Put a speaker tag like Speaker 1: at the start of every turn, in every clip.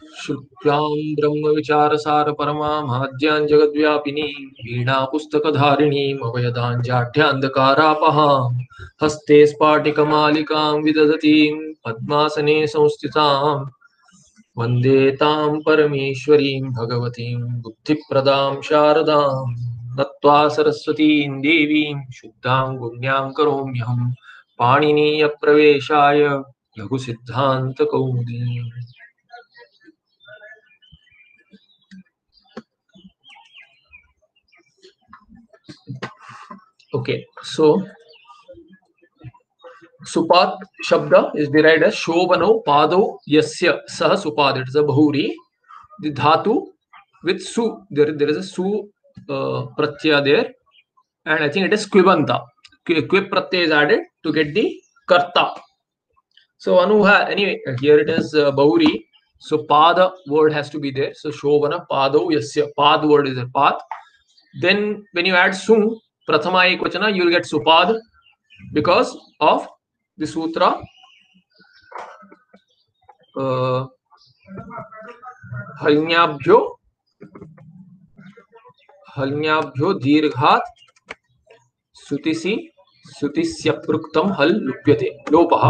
Speaker 1: शुक्लां ब्रह्मविचारसारपरमामाद्यां जगद्व्यापिनी वीणापुस्तकधारिणीम् अवयदाञ्जाढ्यान्धकारापहां हस्ते स्फाटिकमालिकां विदधतीं, पद्मासने संस्थितां, वंदे तां परमेश्वरीं, भगवतीं बुद्धिप्रदां शारदां, नत्वा सरस्वतीं देवीं शुद्धां गुण्यां करोम्यहं, पाणिनीयप्रवेशाय लघुसिद्धान्तकौमुदीम्। Okay, so Supat Shabda is derived as Shobano Pado Yasya Sah Supad. It is a Bahuri. The Dhatu with Su. There, there is a Su uh, Pratyaya there. And I think it is Quibanta. Quib Pratyaya is added to get the Karta. So Anuha, anyway, here it is uh, Bahuri. So Pada word has to be there. So Shobana Pado Yasya. Pad word is a path. Then when you add Su, Prathama Ekvachana, you will get Supad because of the sutra uh, हल्न्याभ्यो हल्न्याभ्यो दीर्घात सुतिसि सुतिस्यपृक्तम हल लुप्यते लोपः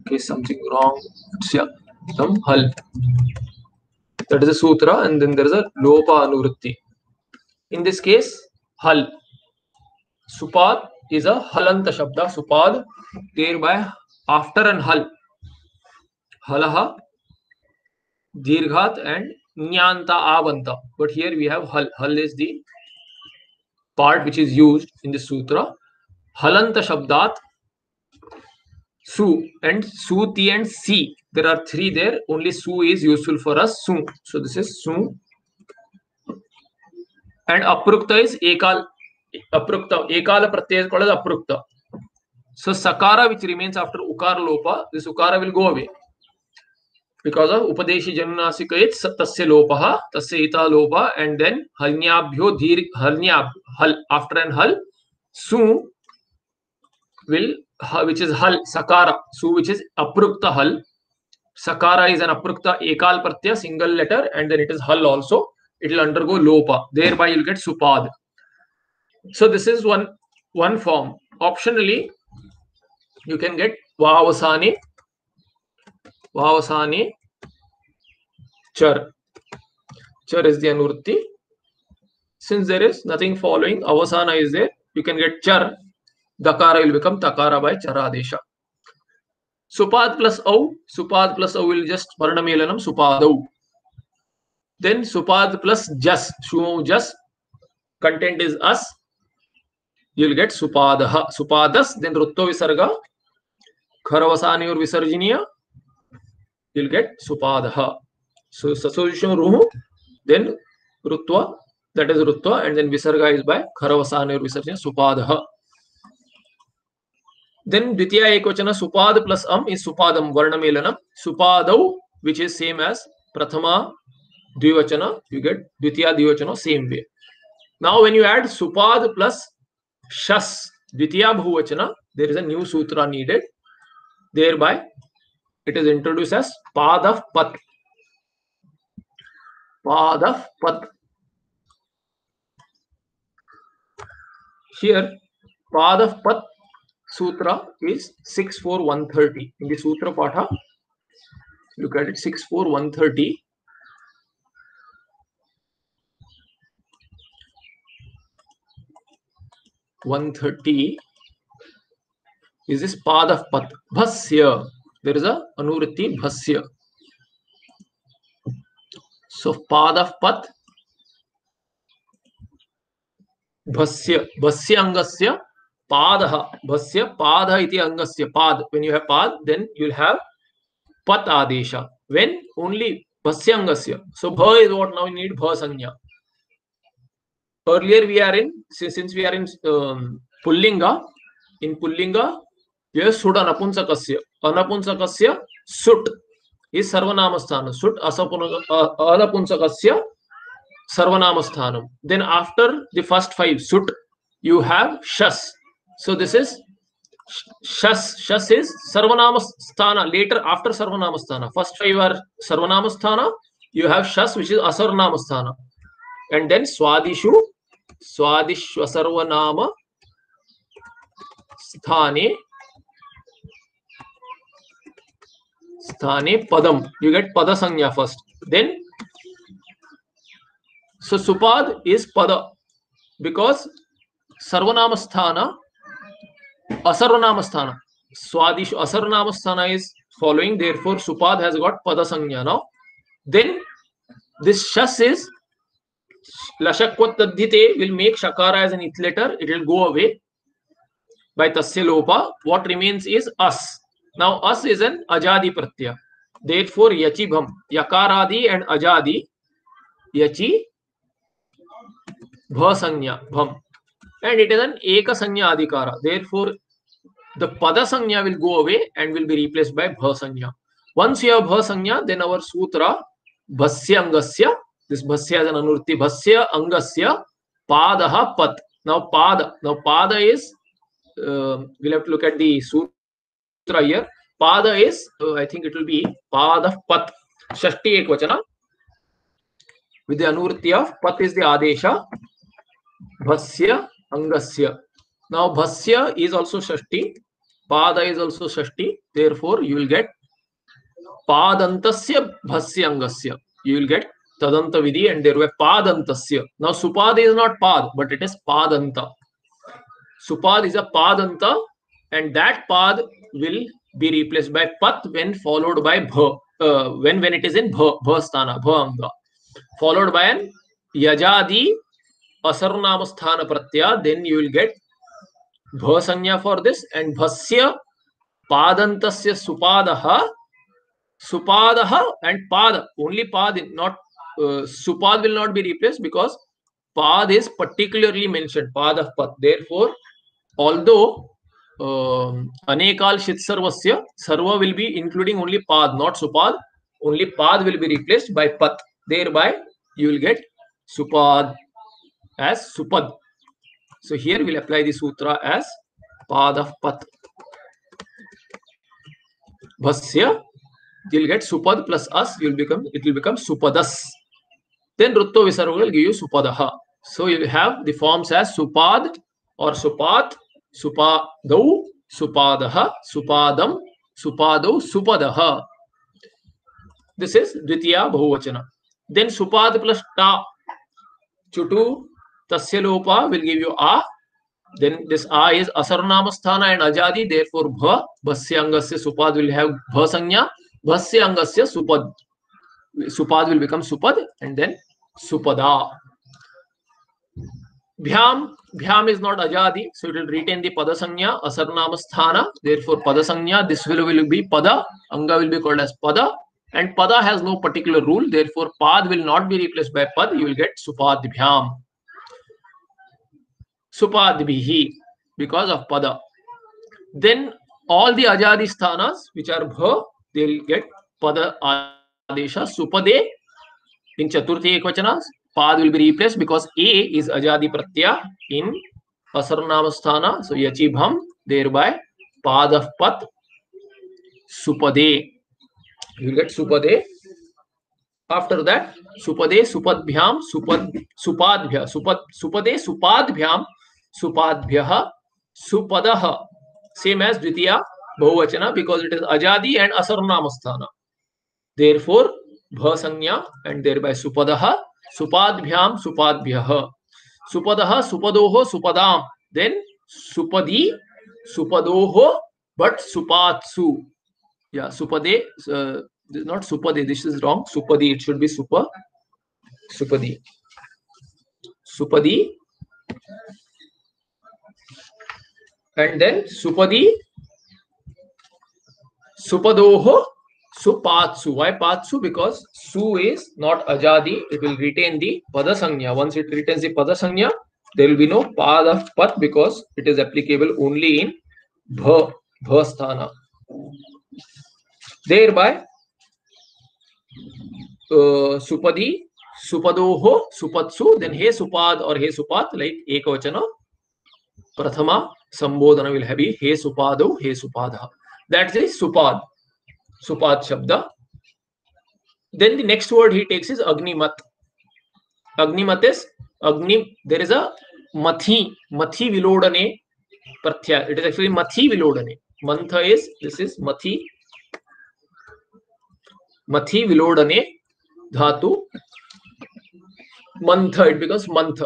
Speaker 1: okay something wrong some hal that is a sutra and then there is a lopa anuvritti in this case hal. Supad is a halanta shabda. Supad thereby after an hal. Halaha dirghat and nyanta avanta. But here we have hal. Hal is the part which is used in the sutra. Halanta shabdat su and suti and si there are three there. Only su is useful for us. Su. So this is su. And aprukta is ekal aprukta. Ekala pratyay is called as aprukta. So sakara which remains after ukara lopa this ukara will go away. Because of upadeshi janunasika it's tasya lopaha tasya ita lopa and then halnyabhyo dhir halnyab hal after an hal su will which is hal sakara. Su which is aprukta hal sakara is an aprukta ekal pratyaya single letter and then it is hal also. It will undergo lopa. Thereby you'll get supad. So this is one one form. Optionally you can get vavasani vavasani char. Char is the anurti. Since there is nothing following avasana is there. You can get char. Dakara will become takara by charadesha supad plus au supad plus au will just varnamelanam supadau. Then supad plus jas shumo jas content is us you will get supadaha supadas then rutto visarga kharavasani or visarjiniya you will get supadaha so sasojisham ruhu then rutva that is rutva and then visarga is by kharavasani or visarjiniya supadaha then Dvitiya Ekvachana Supad plus Am is Supadam Varnamelanam. Supadau, which is same as Prathama Dvivachana, you get Dvitiya Dvivachana same way. Now when you add Supad plus Shas Dvitiya Bhuvachana, there is a new sutra needed. Thereby, it is introduced as Pad of Pat. Pad of Pat. Here, Pad of Pat sutra is 64130 in the sutra patha look at it 64130 130 is this pad of pat bhasya there is a anuritti bhasya so pad of pat bhasya bhasya angasya पादः भस्य पाद इति अंगस्य पाद when you have pad then you'll have pat adesha when only bhasya angasya so bha is what now you need bha sanya earlier we are in since, we are in um, pullinga in pullinga you have sud anapunsakasya anapunsakasya sut is sarvanama sthanam sut anapunsakasya sarvanama sthanam then after the first five sut you have shas so this is Shas. Shas is Sarvanama Sthana. Later, after Sarvanama Sthana. First five are Sarvanama Sthana. You have Shas, which is Asarvanama Sthana. And then Swadishu. Swadishwa Sarvanama Sthane. Sthane Padam. You get Pada Sanya first. Then, so Supad is Pada because असर्वनाम स्थान स्वादिश स्थान is following therefore सुपाद has got पद संज्ञा now then this शस is लशक्वते will make शकार as an इथलेटर it will go away by तस्य लोपा व्हाट रिमेन्स इज़ अस नाउ अस इज़ एन अजादि प्रत्यय देर फोर यचिभम यकारादि एंड अजादि यचि भ संज्ञा भम and it is an eka sanya adhikara. Therefore, the pada sanya will go away and will be replaced by bha sanya. Once you have bha sanya, then our sutra bhasya angasya, this bhasya is an anurti, bhasya angasya padaha pat. Now pada, now pada is, uh, we'll have to look at the sutra here. Pada is, uh, I think it will be pada pat. Shashti ekvachana. With the anurti of pat is the adesha. Bhasya angasya. Now bhasya is also shashti, pada is also shashti. Therefore, you will get padantasya bhasya angasya. You will get tadanta vidhi and there were padantasya. Now supad is not pad, but it is padanta. Supad is a padanta and that pad will be replaced by pat when followed by bha. Uh, when when it is in bha, bha sthana, bha anga. Followed by an yajadi asarnam sthana pratyaya, then you will get bha sanya for this and bhasya padantasya supadaha supadaha and pad only pad not uh, supad will not be replaced because pad is particularly mentioned pad of pad therefore although uh, anekal shit sarvasya sarva will be including only pad not supad only pad will be replaced by pat thereby you will get supad as supad. So here we'll apply the sutra as pad of pat. Bhasya, you'll get supad plus as, you'll become, it will become supadas. Then Rutto Visarga will give you supadaha. So you have the forms as supad or supat, supadau, supadaha, supadam, supadau, supadaha. This is Dvitiya Bahuvachana. Then supad plus ta, chutu, Tasya lopa will give you a. Then this a is asarnamasthana and ajadi. Therefore, bha, bhasya supad will have bha sanya. Supad. Supad will become supad and then supada. Bhyam, bhyam is not ajadi, so it will retain the pada sanya, asarnamasthana. Therefore, pada sanya, this will, will be pada, anga will be called as pada. And pada has no particular rule, therefore, pad will not be replaced by pad, you will get supad bhyam. Supadbihi because of pada. Then all the ajadi sthanas which are bha, they'll get pada adesha supade. In chaturthi ekvachanas, pad will be replaced because a is ajadi pratyaya in asarnama sthana. So yachibham, thereby pad of pat supade. You get supade. After that, supade supadbhyam supad supadbhya supad supade supadbhyam सुपाद्य सुपद। Same as द्वितीय बहुवचन because it is अजादी and असरनाम स्थान therefore भ संज्ञा and thereby सुपद सुपाद्याम सुपाद्य सुपद सुपदो सुपदा देन सुपदी सुपदो बट सुपात्सु या सुपदे नॉट सुपदे दिस इज़ रॉन्ग सुपदी इट शुड बी सुप सुपदी सुपदी and then supadi supadoho supatsu why patsu because su is not ajadi it will retain the pada sanya once it retains the pada sanya there will be no pad of pat because it is applicable only in bha bha sthana thereby uh, supadi supadoho supatsu then he supad or he supat like ekavachana Prathama संबोधन will है हे सुपाद, हे सुपादा। That is सुपाद। सुपाद शब्द। Then next word he takes is अग्निमत। अग्निमत is अग्नि there is a मथी मथी विलोडने प्रत्याय इट इज़ एक्चुअली मथी विलोडने। मंथ इज़ दिस इज़ मथी। मथी विलोडने धातु। मंथ इट बिकॉज़ मंथ।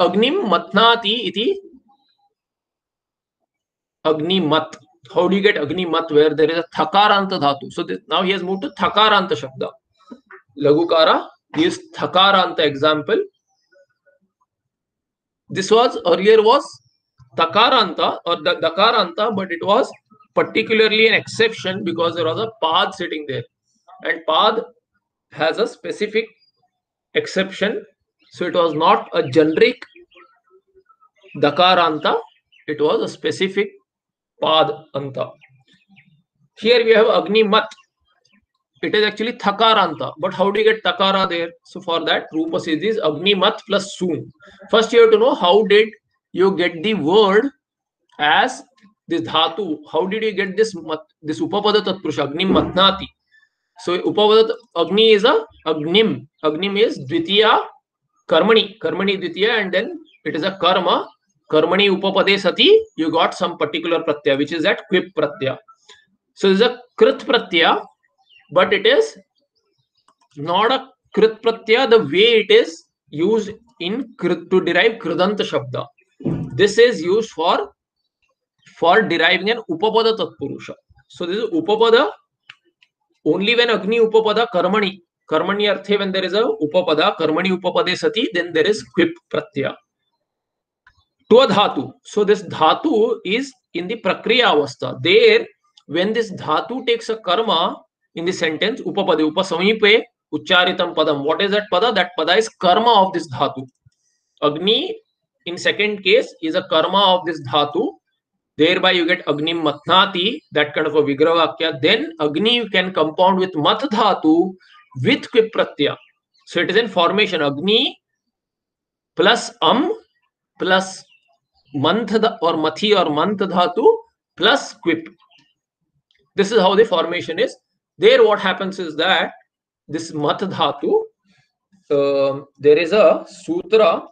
Speaker 1: अग्निम मथनाति इति Agnimat. How do you get Agnimat where there is a Thakaranta Dhatu? So this, now he has moved to Thakaranta Shabda. Lagukara gives Thakaranta example. This was earlier was Takaranta or the Dakaranta, but it was particularly an exception because there was a Pad sitting there. And Pad has a specific exception. So it was not a generic Dakaranta, it was a specific पाद अंत। Here we have अग्निमत it is actually थकारांत but how do gate तकारा there so for that रूपस is is अग्निमत plus soon first you have to know how did you get the word as this धातु how did you get this this उपपद तत्पुरुष अग्नि मतनाति सो उपपद अग्नि is a अग्निम अग्निम इज़ द्वितीय कर्मणि कर्मणि द्वितीय and then it is a कर्म karmani upapade sati, you got some particular pratyaya, which is that quip pratyaya. So is a krit pratyaya, but it is not a krit pratyaya the way it is used in krit to derive kridanta shabda. This is used for for deriving an upapada tatpurusha. So this is upapada only when agni upapada karmani karmani arthe when there is a upapada karmani upapade sati then there is quip pratyaya to a dhatu. So this dhatu is in the prakriya avastha. There, when this dhatu takes a karma in the sentence, upapade, upasamipe, ucharitam padam. What is that pada? That pada is karma of this dhatu. Agni, in second case, is a karma of this dhatu. Thereby you get agnim matnati, that kind of a vigravakya. Then agni you can compound with mat dhatu with kvipratya. So it is in formation agni plus am plus or month dhatu plus quip. This is how the formation is. There, what happens is that this mat dhatu, uh, there is a sutra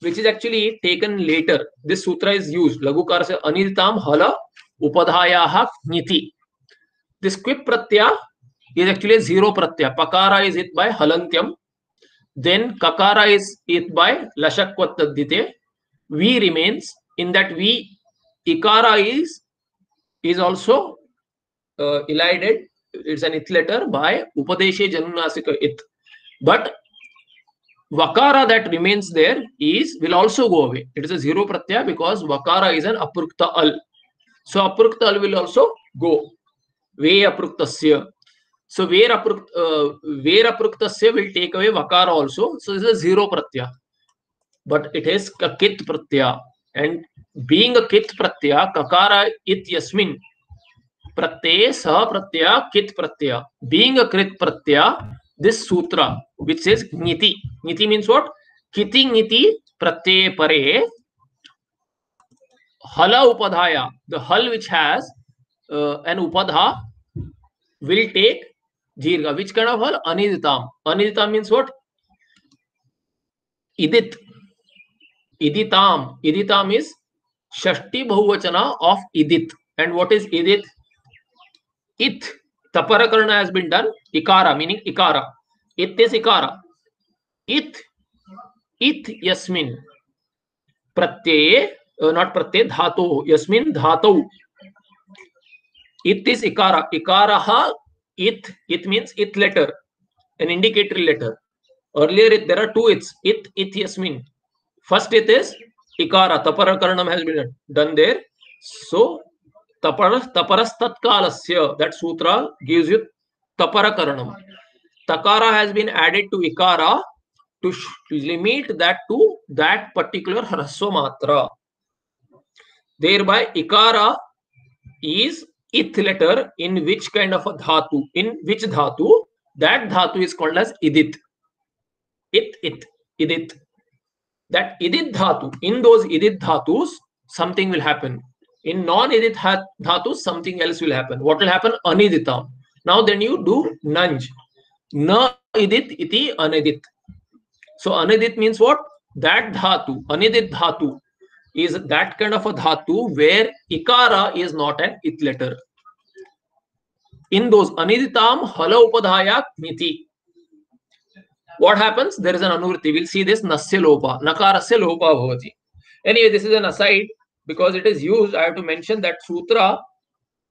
Speaker 1: which is actually taken later. This sutra is used. Lagukar se aniditam hala upadhayaha niti. This quip pratya is actually a zero pratya. Pakara is it by halantyam. Then kakara is it by lashakvat tadite. V remains in that we ikara is is also uh, elided it's an it letter by upadeshe janunasika it but vakara that remains there is will also go away. It is a zero pratyaya because vakara is an aprukta al. So aprukta al will also go. Ve apruktasya. So where aprukta uh, where apruktasya will take away vakara also. So this is a zero pratyaya. But it is kakit pratyaya and being कित प्रत्यय ककार इत्यस्मिन् प्रत्यय सह प्रत्यय कित प्रत्यय being a कृत प्रत्यय this सूत्र which is नीति नीति means what किति नीति प्रत्यय परे हल उपधाया द हल व्हिच हैज़ एन उपधा विल टेक दीर्घ विच कैंड ऑफ़ हल अनिदिताम अनिदिताम मींस व्हाट इदित इदिताम इदिताम इज़ षष्टी बहुवचना ऑफ़ इदित. एंड व्हाट इज़ इदित? इथ तपरकर्ण हैज़ बीन डन इकारा मीनिंग इकारा. इत इज़ इकारा. इथ इथ यस्मिन. प्रत्यय नॉट uh, प्रत्यय, धातु. यस्मिन धातु. इत इज़ इकारा. इकारा इथ इथ मीन्स इथ letter an indicatory letter earlier इथ देर आर टू इथ्स इथ इथ यस्मिन. First it is ikara, tapara karanam has been done there. So tapara taparas tatkalasya, that sutra gives you tapara karanam. Takara has been added to ikara to limit that to that particular hraswa matra. Thereby ikara is ith letter in which kind of a dhatu, in which dhatu, that dhatu is called as idit. It, it, idit. That idit dhatu, in those idit dhatus, something will happen. In non-idit dhatus, something else will happen. What will happen? Aniditam. Now then you do nanj. Na idit iti anidit. So anidit means what? That dhatu, anidit dhatu, is that kind of a dhatu where ikara is not an it letter. In those aniditam hala upadhaya niti. What happens? There is an anurti. We'll see this nasya lopa, nakarasya bhavati. Anyway, this is an aside because it is used. I have to mention that sutra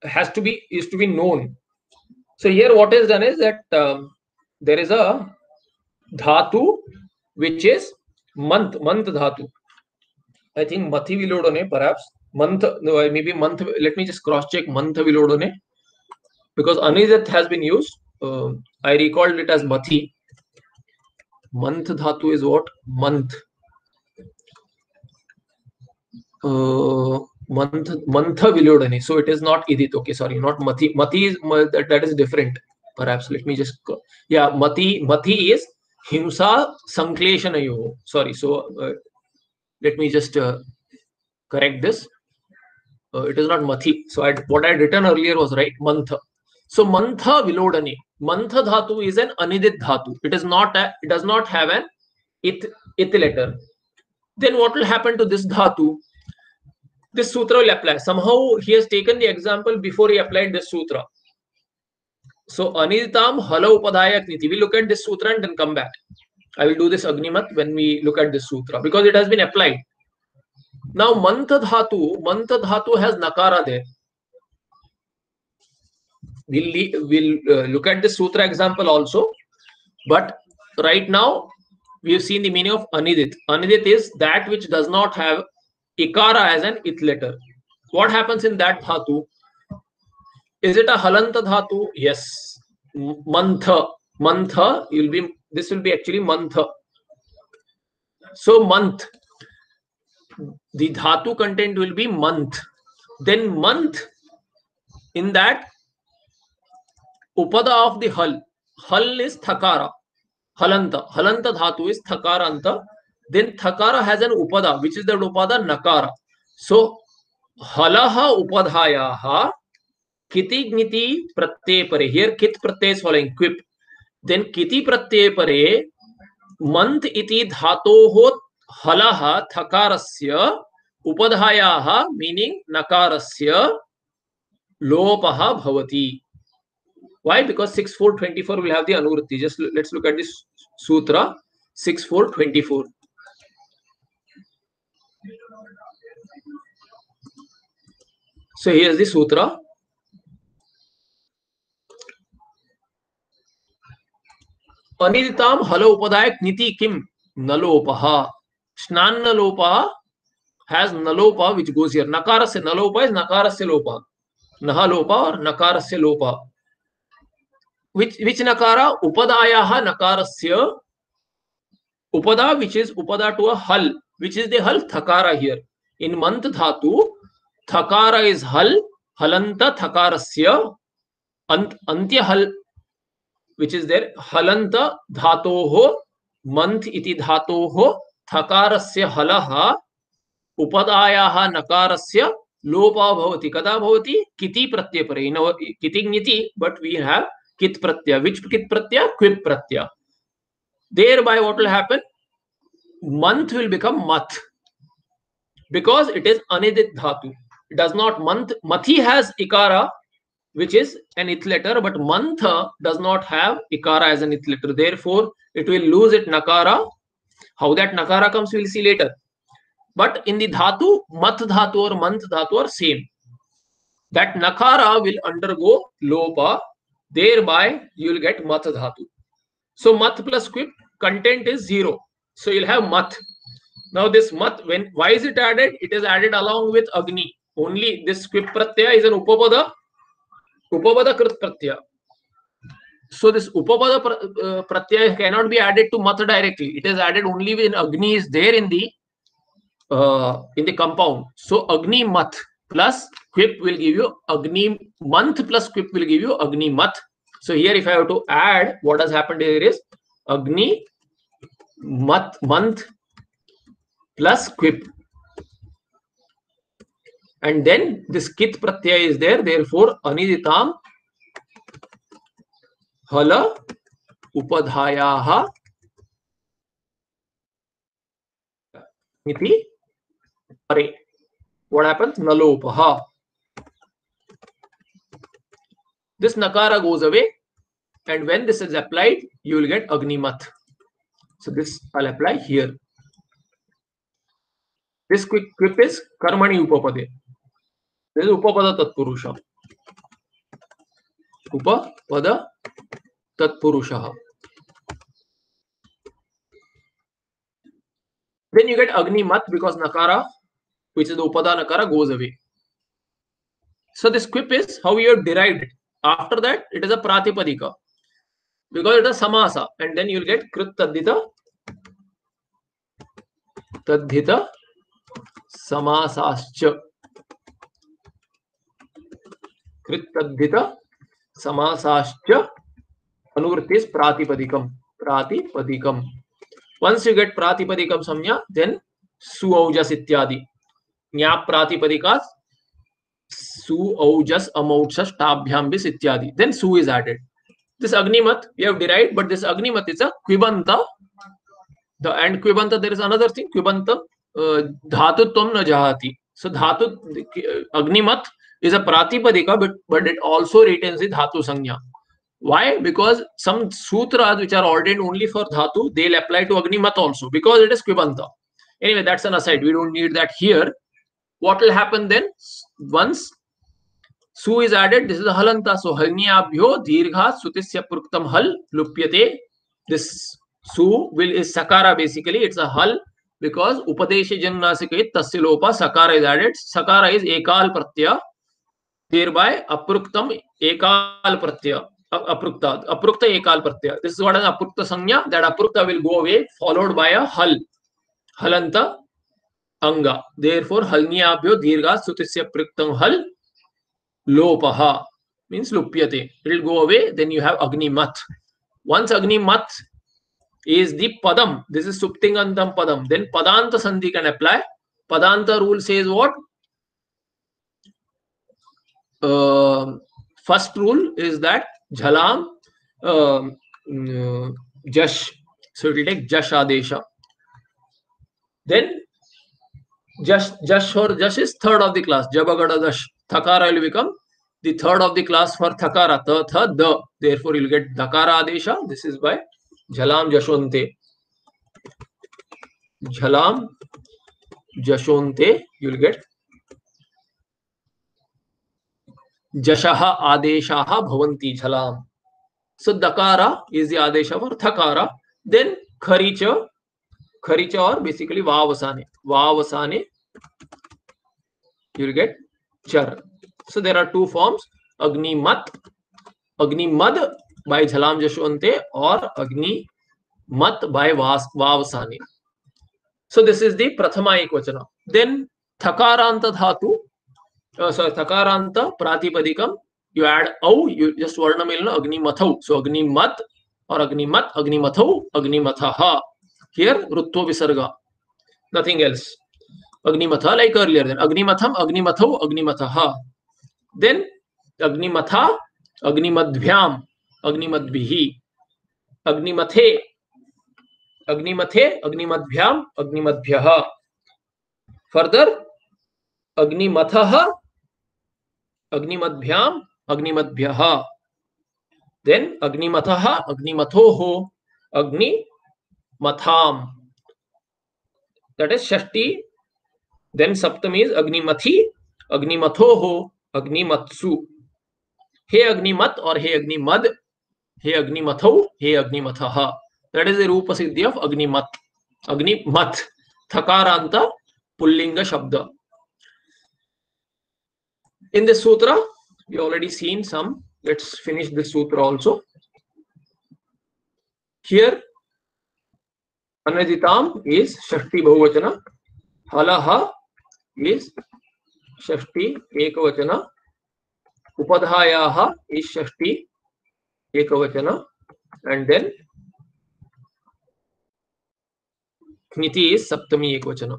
Speaker 1: has to be is to be known. So here, what is done is that um, there is a dhatu which is month, month dhatu. I think mathi vilodone perhaps month, no, maybe month. Let me just cross check month vilodone because anidat has been used. Uh, I recalled it as mathi. मंथ धातु is what मंथ। मंथ मंथ विलोडनी। So it is not इदित okay sorry not मथी मथी is that is different पर लेट मी जस्ट या मथी मथी इज़ हिंसा संक्लेशन यो sorry so let me just correct this it is not मथी। So I what I written earlier was right month. So mantha vilodani mantha dhatu is an anidit dhatu it is not a, it does not have an it it letter then what will happen to this dhatu this sutra will apply. Somehow he has taken the example before he applied this sutra. So aniditam hala upadhayak niti. We look at this sutra and then come back. I will do this agnimat when we look at this sutra because it has been applied. Now mantha dhatu, mantha dhatu has nakara there. We'll, we'll uh, look at the sutra example also. But right now we have seen the meaning of anidit. Anidit is that which does not have ikara as an it letter. What happens in that dhatu? Is it a halanta dhatu? Yes. Mantha. Mantha, you'll be this will be actually mantha. So month. The dhatu content will be month. Then month in that उपद of the हल हल is थकारा हलंत हलंत धातु is थकारांत then थकारा has an उपदा विच इज़ दट उपदा नकारा सो हल उपधाया किति ज्ञिति प्रत्यय परे हियर कित प्रत्यय इज़ फॉलोइंग क्विप देन किति प्रत्यय परे मंथ इति धातो हो हल थकार से उपधाया मीनिंग नकार से लोप भवती why because 6424 will have the anurti just let's look at this sutra 6424 So here is the sutra. Aniditam halo upadayak niti kim nalopaha. Snan nalopaha has nalopa which goes here. Nakarasya nalopa is nakarasya lopa. Nahalopa or nakarasya lopa. Which नकार उपदाया नकार से उपदा which is उपदा to अल which is दल थकार here in मंत धातु थकार इज़ हल हलंत थकार से अंत्य हल विच इज़ देर हलंत धातो हो मंथ इति धातो हो थकार से हल उपदाया नकार से लोपा भवती कदा भवती किति प्रत्यय पर बट वी हैव प्रत्यय विच कित प्रत्यय क्विप प्रत्यय thereby what will happen month will become math because it is anidit dhatu It does not month mathi has ikara which is an ith letter but mantha does not have ikara as an ith letter therefore it will lose its nakara how that nakara comes we'll see later but in the dhatu mat dhatu or manth dhatu are same that nakara will undergo lopa thereby you will get mat dhatu. So mat plus quip content is zero. So you'll have mat now this mat when why is it added? It is added along with agni. Only this quip pratyaya is an upapada. Upapada krit pratyaya. So this upapada uh, pratyaya cannot be added to mat directly. It is added only when agni is there in the uh, in the compound. So agni mat plus quip will give you agni month plus quip will give you agni mat so here if i have to add what has happened here is agni mat month plus quip. And then this kit pratyaya is there. Therefore, aniditam hala upadhayaha iti pare. What happens? Nalopaha. This nakara goes away. And when this is applied, you will get agnimat. So this I'll apply here. This quick quip is karmani upapade. This is upapada tatpurusha. Upapada tatpurusha. Then you get agni mat because nakara, which is the upada nakara, goes away. So this quip is how you have derived it. After that, it is a pratipadika because it is samasa, and then you will get krit tadhita tadhita समासाश्च कृतद्धित समासाश्च अनुवृत्ति is pratipadikam pratipadikam once you get pratipadikam samya then su aujas ityadi nya pratipadika su aujas amauchas tabhyam ityadi then su is added this agnimat we have derived but this agnimat is a quibanta the and quibanta there is another thing quibanta धातुत्वम न जहाति so dhatu agnimat is a pratipadika but but it also retains the dhatu sanya why because some sutras which are ordained only for dhatu they'll apply to agnimat also because it is kvibanta anyway that's an aside we don't need that here what will happen then once su is added this is a halanta so halnyabhyo dirgha sutisya pruktam hal lupyate this su will is sakara basically it's a hal because upadesha jannasika tasya lopa sakara is added sakara is ekal pratyaya thereby apruktam ekal pratyaya aprukta aprukta ekal pratyaya this is what is aprukta sanya that aprukta will go away followed by a hal halanta anga therefore halniyabhyo dirgha sutisya pruktam hal lopaha means lupyate it will go away then you have agni mat once agni mat is the padam. This is suptingantam padam. Then padanta sandhi can apply. Padanta rule says what? Uh, first rule is that jhalam uh, uh, jash. So it will take jash adesha. Then Just, just for just is third of the class. Jabagada Dash. Thakara will become the third of the class for Thakara. Tha, tha, the Therefore, you'll get Dhakara Adesha. This is by jalam Jashonte. Jalam Jashonte. You'll get Jashaha Adeshaha Bhavanti jalam. So, Dakara is the Adesha for Thakara. Then, Kharicha kharicha or basically vavasane vavasane you will get char so there are two forms agni mat agni mad by Jhalam Jashwante or Agni Mat by Vavasani. So this is the Prathama Ekvachana. Then Thakaranta Dhatu, uh, sorry, Thakaranta Pratipadikam, you add Au, you just Varnamilna Agni Mathau. So Agni Mat or Agni Mat, Agni Mathau, Agni Mathaha. Here Rutto Visarga, nothing else. Agni Matha like earlier, then Agni Matham, Agni Mathau, Agni Mathaha. Then Agni Matha, Agni Madhyam, अग्निमद्भिः अग्निमथे अग्निमथे अग्निमद्भ्याम अग्निमद्भ्यः further अग्निमथः अग्निमद्भ्याम अग्निमद्भ्यः then अग्निमथः मथाम। दट इज़ षष्टी देन सप्तमी इज़ अग्निमथि, अग्निमथो हो अग्निमत्सु। हे अग्निमत और हे अग्निमद, हे अग्निमथो, हे अग्निमथ। दट इज़ ए रूप सिद्धि ऑफ़ अग्निमत अग्निमत थकारांत, पुल्लिंग शब्द। इन दिस सूत्र we already seen some let's finish this सूत्र ऑल्सो हियर अनजिताम इज़ षष्टि बहुवचन हल इज़ एक एकवचन उपधाया इज़ षष्टि एकवचन एंड देन ति सप्तमी एक वचन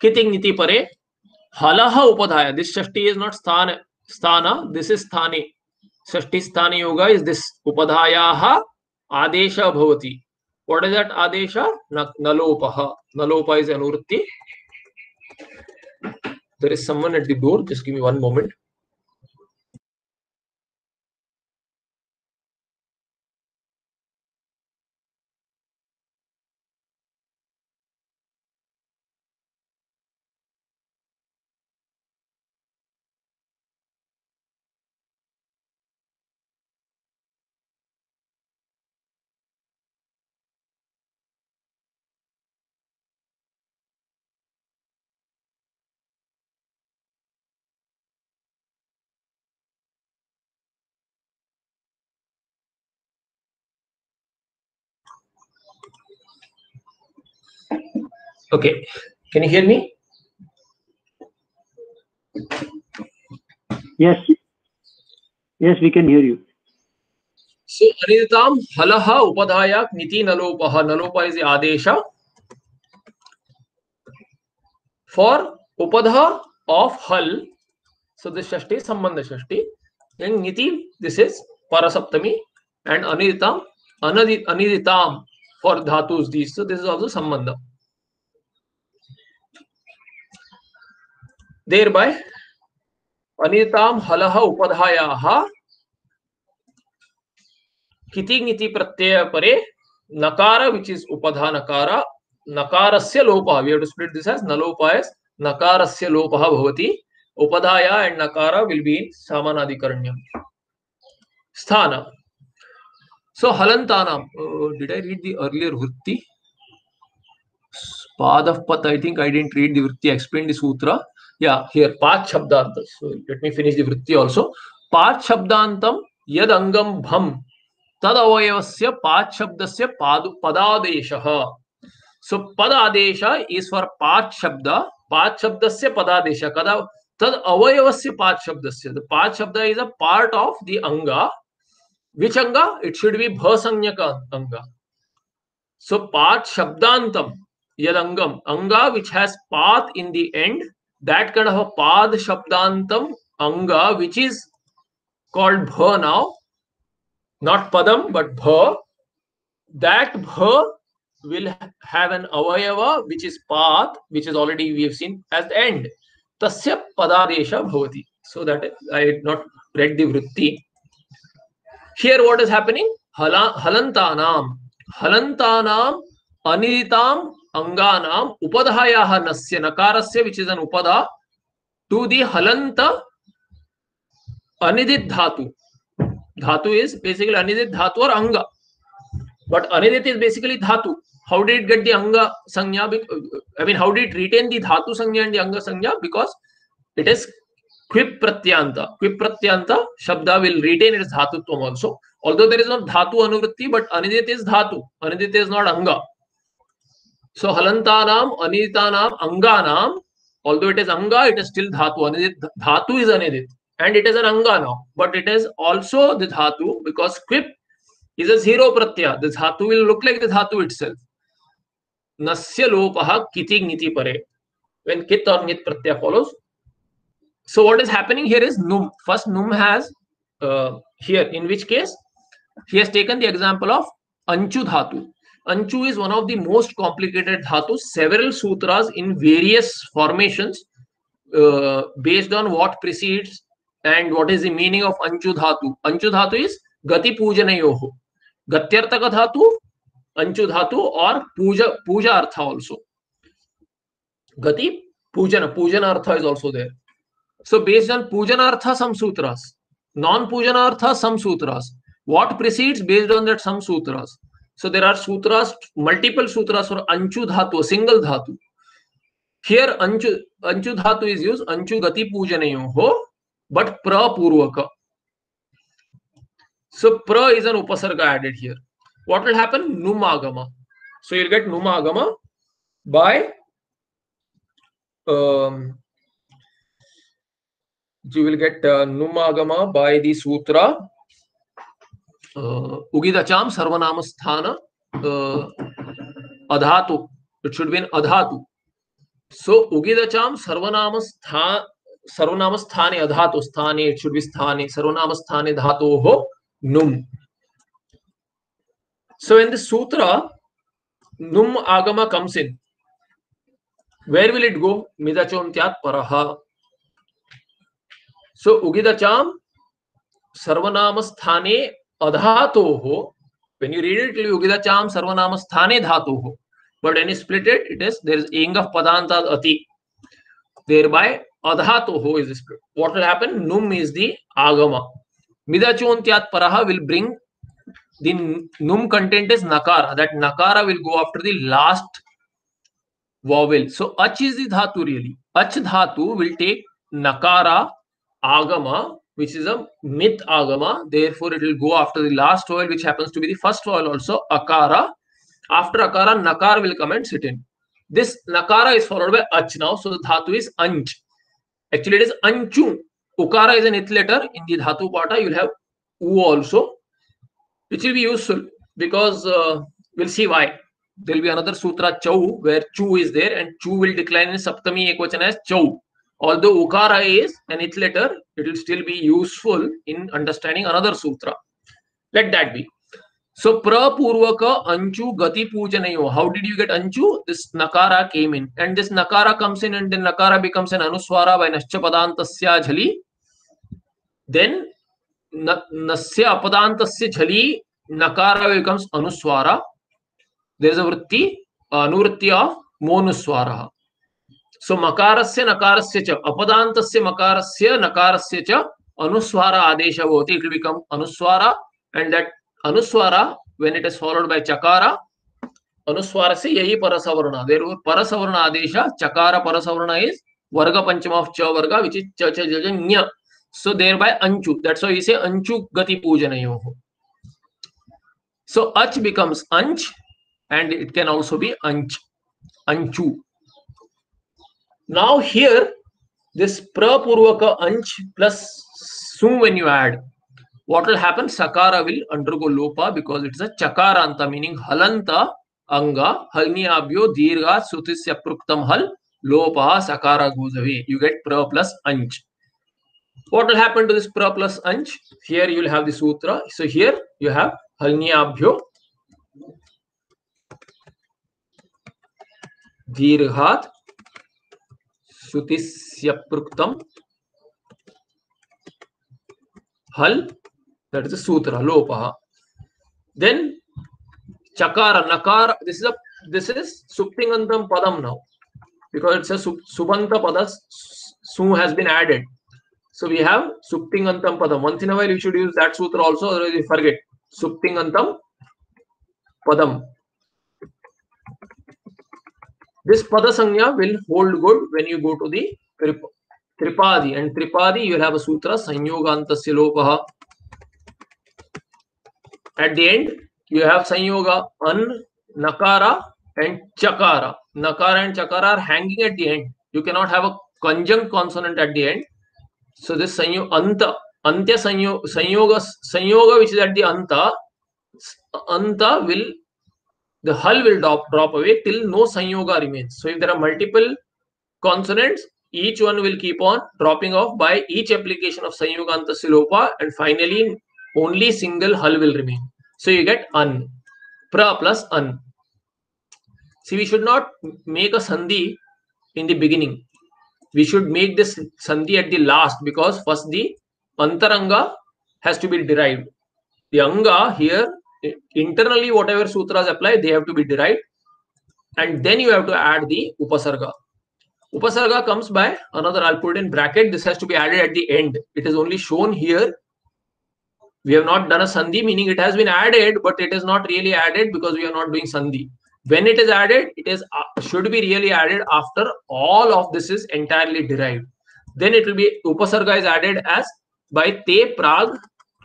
Speaker 1: कितिति परे? हल उपधाय दिस षष्टि इज़ नॉट स्थान स्थान दिस इज़ स्थानी। षष्टि स्थानी योग इज़ दिस उपधाया आदेश भवती। What is that adesha? Nalopaha. Nalopa is anurti. There is someone at the door. Just give me one moment. Okay, can you hear me?
Speaker 2: Yes. Yes, we can hear you.
Speaker 1: So, Aniditam halaha upadhaya niti nalopaha. Nalopa is the adesha for upadha of hal. So, this shashti sambandha shashti. Then niti, this is parasaptami. And aniditam, aniditam for dhatus, these. So, this is also sambandha. Thereby अनिताम हलह उपधाया कितिंगति प्रत्यय परे नकार which is उपधा नकार नकार से लोप we have to split this as नलोपाय नकार से लोप होती उपधाया एंड नकार विल बी इन सामनाधिकरण्य स्थान सो हलंता नाम did I read the earlier वृत्ति पाद I think I didn't read the वृत्ति एक्सप्लेन द सूत्र या हियर पाच शब्दांत लेट मी फिनिश दी वृत्ति ऑल्सो पाच शब्दांतम यद अंगम भम तद अवयवस्य पाच शब्द से पदादेश सो पदादेश इज़ फॉर पाच शब्द पाच शब्द से पदादेश कदा तद अवयवस्य पाच शब्द से पाच शब्द is a part of the अंग विच अंग इट शुड बी भसंज्ञक अंग सो पाच शब्दांतम यद अंगम अंगा which has path in the end that kind of a pad shabdantam anga which is called bha now. Not padam but bha that bha will have an avayava which is path which is already we have seen as the end. Tasya padadesha bhavati. So that i not read the vritti. Here what is happening? Halantanam. Halantanam aniditam अंगाना उपधायाः नस्य नकारस्य which is an उपधा to the हलंत अनिदित धातु धातु is basically अनिदित धातु और अंग बट अनिदित इज़ बेसिकली धातु how did it get the अंग संज्ञा I mean how did it retain the धातु संज्ञा एंड दि अंग संज्ञा बिकॉज़ इट इज़ क्विप प्रत्यांत क्विप प्रत्यांत शब्द will retain its धातुत्वम also although there is not धातु अनुवृत्ति बट अनिदित इज़ धातु अनिदित इज़ नॉट अंगा सो हलंता नाम अनिता नाम अंगा नाम ऑल इट इज़ अंगा इट इज़ स्टिल धातु अनिदित धातु इज़ अनिदित एंड इट इज़ एन अंगा now but it is also the धातु बिकॉज़ क्विप इज़ अ ज़ीरो प्रत्यय द धातु विल लुक लाइक द धातु इट नस्य लोपः किति ङिति परे व्हेन कित और ङित प्रत्यय follows so what is happening here is num first num has here in which case he has taken the example of अंचु धातु अंचू is one of the most complicated धातु several सूत्रास in various formation based on what precede and what is the meaning of अंचु धातु अंचु धातु is गति पूजन यो हो गत्यर्थक धातु अंचु धातु और पूजा पूजा अर्थ ऑल्सो गति पूजन पूजन अर्थ is also there so based on पूजन अर्थ सम सूत्रास नॉन पूजन अर्थ some सूत्रास what precedes based on that some सूत्रास So there are sutras, multiple sutras for Anchu Dhatu, single Dhatu. Here Anchu, Anchu Dhatu is used, Anchu Gati Pujanayoho, but Pra Purvaka. So Pra is an Upasarga added here. What will happen? Numagama. So you'll get Numagama by um, you will get uh, Numagama by the Sutra उगिदचाम सर्वनाम स्थान अधातु it should been अधातु। So, उगिदचाम सर्वनाम स्थान सर्वनाम स्थाने अधातु, स्थाने इट शुड बी स्थाने सर्वनाम स्थाने धातु हो नुम। सो इन दिस सूत्र नुम आगम comes in where will it go मिदचोन त्यात परह सो उगिदचाम सर्वनाम स्थाने adhatoho. When you read it, it will be ugidacham sarvanama sthane dhatoho. But when you split it, it is there is ing of padanta ati. Thereby adhatoho is split. What will happen? Num is the agama. Midachontyat paraha will bring the num content is nakara. That nakara will go after the last vowel. So ach is the dhatu really. Ach dhatu will take nakara agama, which is a myth agama. Therefore, it will go after the last vowel, which happens to be the first vowel also akara. After akara, nakar will come and sit in. This nakara is followed by ach now. So the dhatu is anch. Actually, it is anchu. Ukara is an ith letter. In the dhatu pata, you will have u also which will be useful because uh, we'll see why. There will be another sutra chau where chu is there and chu will decline in saptami ekvachana as chau. Although ukara is an it letter, it will still be useful in understanding another sutra. Let that be. So prapurvaka anchu gati pujanayo. How did you get anchu? This nakara came in. And this nakara comes in and then nakara becomes an anuswara by naschapadantasya jhali. Then nasya apadantasya jhali nakara becomes anuswara. There is a vritti, anurvritti of monuswara. सो मकार से नकार से अपदात मकार से नकार से अनुस्वार आदेश होती इट बिकम अनुस्वार एंड दैट अनुस्वार when it is followed by चकार अनुस्वार से यही परसवर्ण देर परसवर्ण आदेश चकार परसवर्ण इज़ वर्ग पंचम ऑफ़ च वर्ग विच इज़ च सो देर बाय अंचु दैट्स व्हाई से अंचु गति पूजन सो अच becomes अंच and it can also be अंच अंचू Now here this prapurvaka anch plus sum when you add what will happen sakara will undergo lopa because it's a chakaranta meaning halanta anga halniyabhyo dirgha sutisya pruktam hal lopa sakara goes away you get pra plus anch what will happen to this pra plus anch? Here you will have the sutra. So here you have halnyabhyo dirghat sutisya pruktam hal that is the sutra lopaha then chakara nakara this is a this is suptingantam padam now because it's a subanta pada su has been added so we have Suptingantam Padam. Once in a while, you should use that sutra also, otherwise you forget. Suptingantam Padam. This Pada Sanya will hold good when you go to the Tripadi. And Tripadi, you have a sutra, Sanyoganta Silopaha. At the end, you have Sanyoga, An, Nakara, and Chakara. Nakara and Chakara are hanging at the end. You cannot have a conjunct consonant at the end so this sanyo anta antya sanyo sanyoga sanyoga which is at the anta anta will the hull will drop drop away till no sanyoga remains. So if there are multiple consonants, each one will keep on dropping off by each application of sanyoganta silopa and finally only single hull will remain. So you get an pra plus an. See, we should not make a sandhi in the beginning we should make this sandhi at the last because first the antaranga has to be derived. The anga here, internally whatever sutras apply, they have to be derived. And then you have to add the upasarga. Upasarga comes by another, I'll put in bracket. This has to be added at the end. It is only shown here. We have not done a sandhi, meaning it has been added, but it is not really added because we are not doing sandhi when it is added it is uh, should be really added after all of this is entirely derived then it will be upasarga is added as by te prag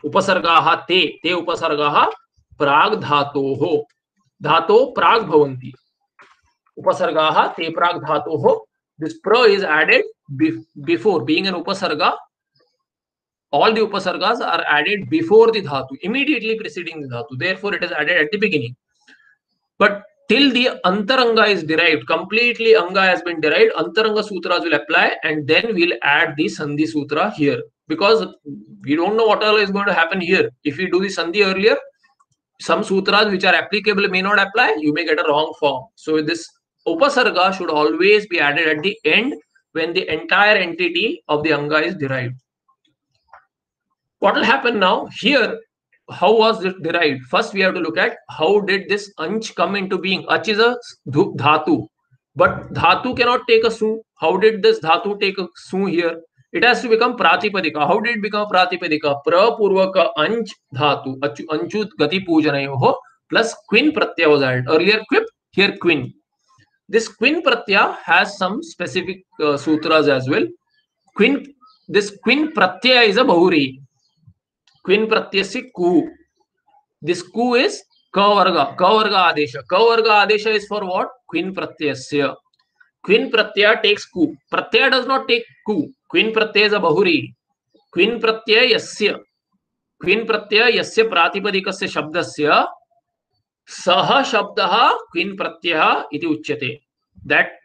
Speaker 1: upasargaha te te upasargaha prag dhatoho dhato prag bhavanti upasargaha te prag dhatoho this pra is added before being an upasarga all the upasargas are added before the dhatu immediately preceding the dhatu therefore it is added at the beginning but till the antaranga is derived completely anga has been derived antaranga sutras will apply and then we'll add the sandhi sutra here because we don't know what all is going to happen here if we do the sandhi earlier some sutras which are applicable may not apply. You may get a wrong form. So this upasarga should always be added at the end when the entire entity of the anga is derived. What will happen now? Here how was this derived? First we have to look at how did this anch come into being? Ach is a dhatu. But dhatu cannot take a su. How did this dhatu take a su here it has to become pratipadika. How did it become pratipadika? Prapurvaka anch dhatu anchut gati pujanayoh plus quin pratyaya was added. Earlier quip here quin. This quin pratyaya has some specific uh, sutras as well. Quin this quin pratyaya is a bahuri. Quin pratyasi ku. This ku is ka varga ka varga adesha adesha is for what? Quin pratyasya. Quin pratyaya takes ku. Pratyaya does not take ku. क्विन प्रत्यय is a बहुरी क्विन प्रत्यय यस्य क्विन प्रत्यय यस्य प्रातिपदिकस्य शब्दस्य सह शब्दः क्विन प्रत्ययः इति उच्यते दैट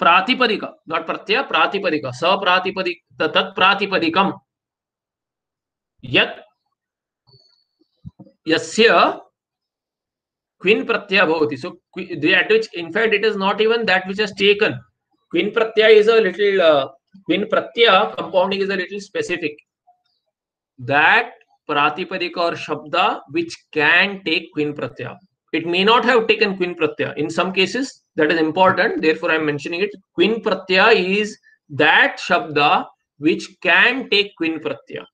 Speaker 1: प्रातिपदिक नॉट प्रत्यय प्रातिपदिक सप्रातिपदिक तत् प्रातिपदिकम यत् यस्य क्विन प्रत्यय भवति so that which, in fact, it is not even that which has taken. Quin pratyaya is a little quin pratyaya compounding is a little specific. That pratipadika or shabda which can take quin pratyaya it may not have taken quin pratyaya in some cases that is important. Therefore i am mentioning it. Quin pratyaya is that shabda which can take quin pratyaya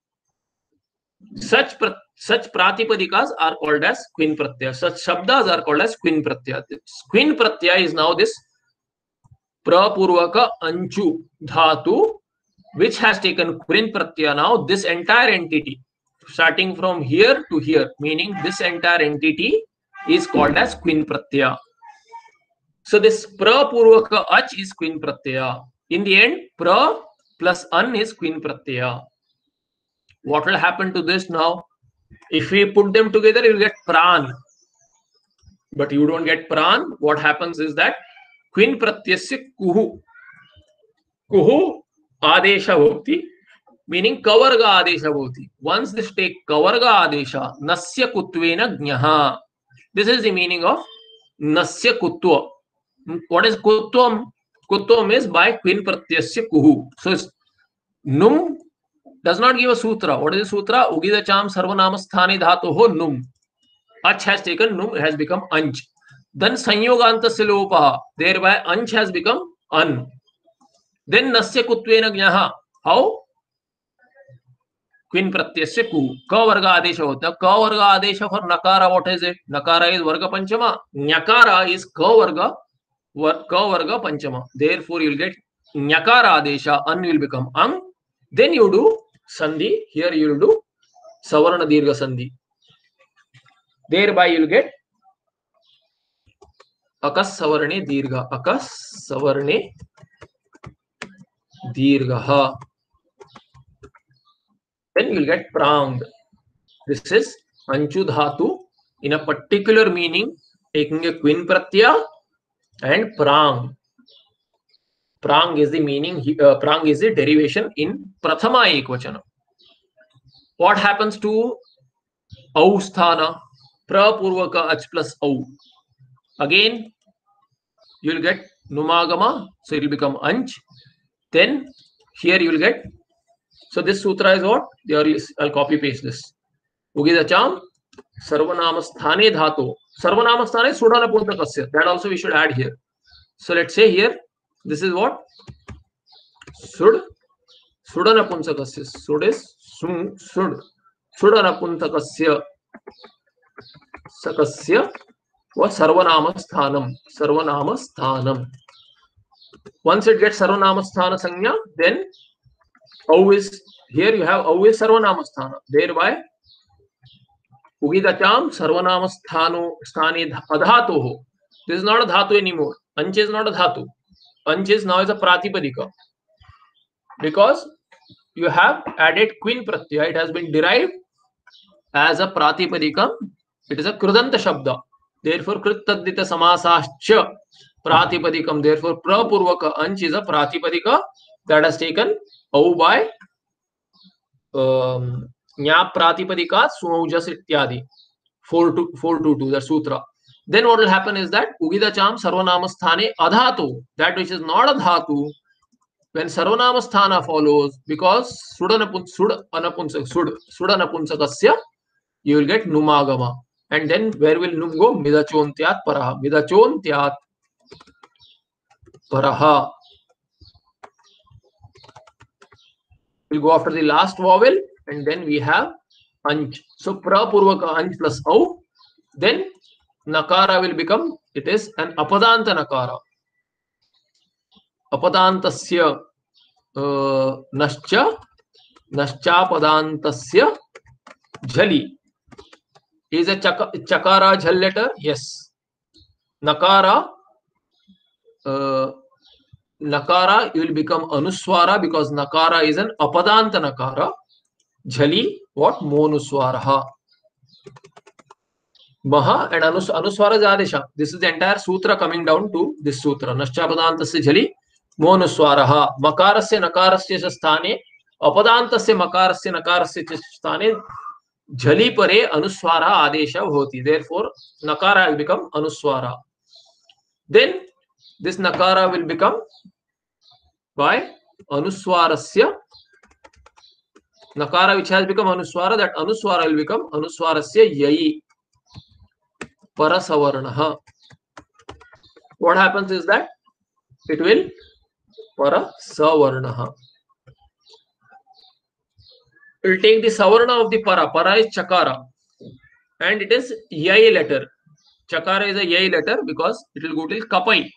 Speaker 1: such such pratipadikas are called as quin pratyaya such shabdas are called as quin pratyaya quin pratyaya is now this prapurvaka anchu dhatu which has taken quin pratyaya now this entire entity starting from here to here meaning this entire entity is called as quin pratyaya so this prapurvaka ach is quin pratyaya in the end pra plus an is quin pratyaya what will happen to this now? If we put them together, you get pran. But you don't get pran. What happens is that क्वीन प्रत्यय कुहु कुहु आदेश होती meaning cover का आदेश होती once this take कवर का आदेश नस्य कुत्वेन ज्ञः this is the meaning of नस्य कुत्व व्हाट इज़ कुत्वम कुत्वम इज़ बाय क्वीन प्रत्यस्य कुहु सो नुम डज नॉट गिव अ सूत्र व्हाट इज़ द सूत्र उगिदचाम सर्वनाम स्थाने धातुः नुम अच हैज़ टेकन नुम हैज़ बिकम अंच then संयोगांतस्य लोपः thereby अंश has become अन then नस्य कुत्वेन ज्ञः how? क्विन प्रत्ययस्य कु क वर्ग आदेश होता क वर्ग आदेश फॉर नकार व्हाट इज़ इट नकार इज़ वर्ग पंचम ण्यकार इज़ क वर्ग क वर्ग पंचम देयरफॉर यू विल गेट ण्यकार आदेश अन विल बिकम अंग देन यू डू संधि हियर यू डू सवर्ण दीर्घ संधि by you get dirgha akas savarne dirgha then you will get prang this is anchu dhatu in a particular meaning taking a quin pratyaya and prang prang is the meaning uh, prang is the derivation in prathama ekvachana what happens to au sthana prapurvaka ach plus au again you will get numagama so it will become anch then here you will get so this sutra is what? I'll copy paste this. Ugidacham sarvanama sthane dhatu. Sarvanama sthane sudana puntakasya that also we should add here. So let's say here this is what? Sud sudana punsakasya sud is sum sud. Sudana puntakasya sakasya वह सर्वनाम स्थानम सर्वनाम स्थानम once it get सर्वनाम स्थान संज्ञा then always here you have always सर्वनाम स्थान there bye उगिदचाम सर्वनाम स्थानो स्थाने अधातु हो दिस इज़ नॉट अ धातु एनीमोर अंच इज़ नॉट अ धातु अंच इज़ नाउ इज़ अ प्रातिपदिक बिकॉज़ यू हैव एडेड क्वीन प्रत्यय it has been derived as a प्रातिपदिकम it is a कृदंत शब्द therefore krit tadita pratipadikam therefore prapurvaka anch is a pratipadika that has taken au by um, nya pratipadika sumaujas ityadi 4 to 4 to 2 that sutra then what will happen is that ugida cham sarvanama sthane adhatu that which is not a dhatu when sarvanama sthana follows because sudanapun sud anapunsak sud sudanapunsakasya you will get numagama And then where will Num go? Midachontyat paraha. Midachontyat paraha. We'll go after the last vowel and then we have anj. So pra ka anj plus au. Then nakara will become, it is an apadanta nakara. Apadantasya uh, nascha, nascha padantasya jali is a chaka, chakara jhal letter yes nakara uh, nakara you will become anuswara because nakara is an apadanta nakara jhali what monuswara maha and anus anuswara is adesha this is the entire sutra coming down to this sutra naschapadantasya jhali मोनुस्वारः मकारस्य नकारस्य च स्थाने अपदान्तस्य मकारस्य नकारस्य च स्थाने झली परे अनुस्वार आदेश होती देर फोर नकारा विल बिकम अनुस्वारा. देन दिस नकारा विल बिकम बाय अनुस्वार नकारा विच हेज बिकम अनुस्वार दट अनुस्वार विल बिकम अनुस्वार से यई परसवर्ण. What happens is that it will परसवर्ण. Will take the savarna of the para. Para is chakara. And it is yai letter. Chakara is a yai letter because it will go till kapai.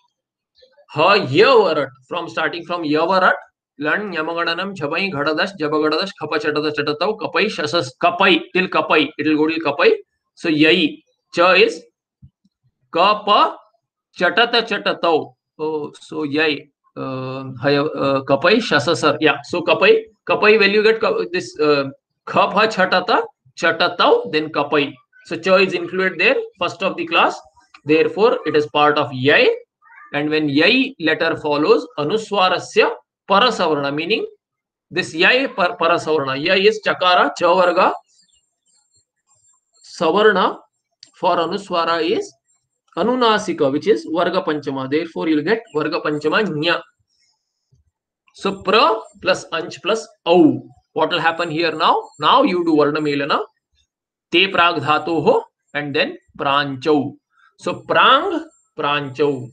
Speaker 1: Ha yavarat. From starting from yavarat. Lan yamagananam chabai ghadadas jabagadadas khapa chatata chatatav kapai shasas kapai till kapai. It will go till kapai. So yai. Cha is kapa chatata chatatav. Oh, so yai. Uh, uh, kapai shasasar. Yeah. So kapai kapai when you get this uh, khap ha chatata chatatau then kapai so cha is included there first of the class therefore it is part of yai and when yai letter follows anuswarasya parasavarna meaning this yai par parasavarna yai is chakara cha varga savarna for anuswara is anunasika which is varga panchama therefore you will get varga panchama nya so pra plus anch plus au. What will happen here now? Now you do varna melana. Te prag dhatu ho and then pranchau. So prang pranchau.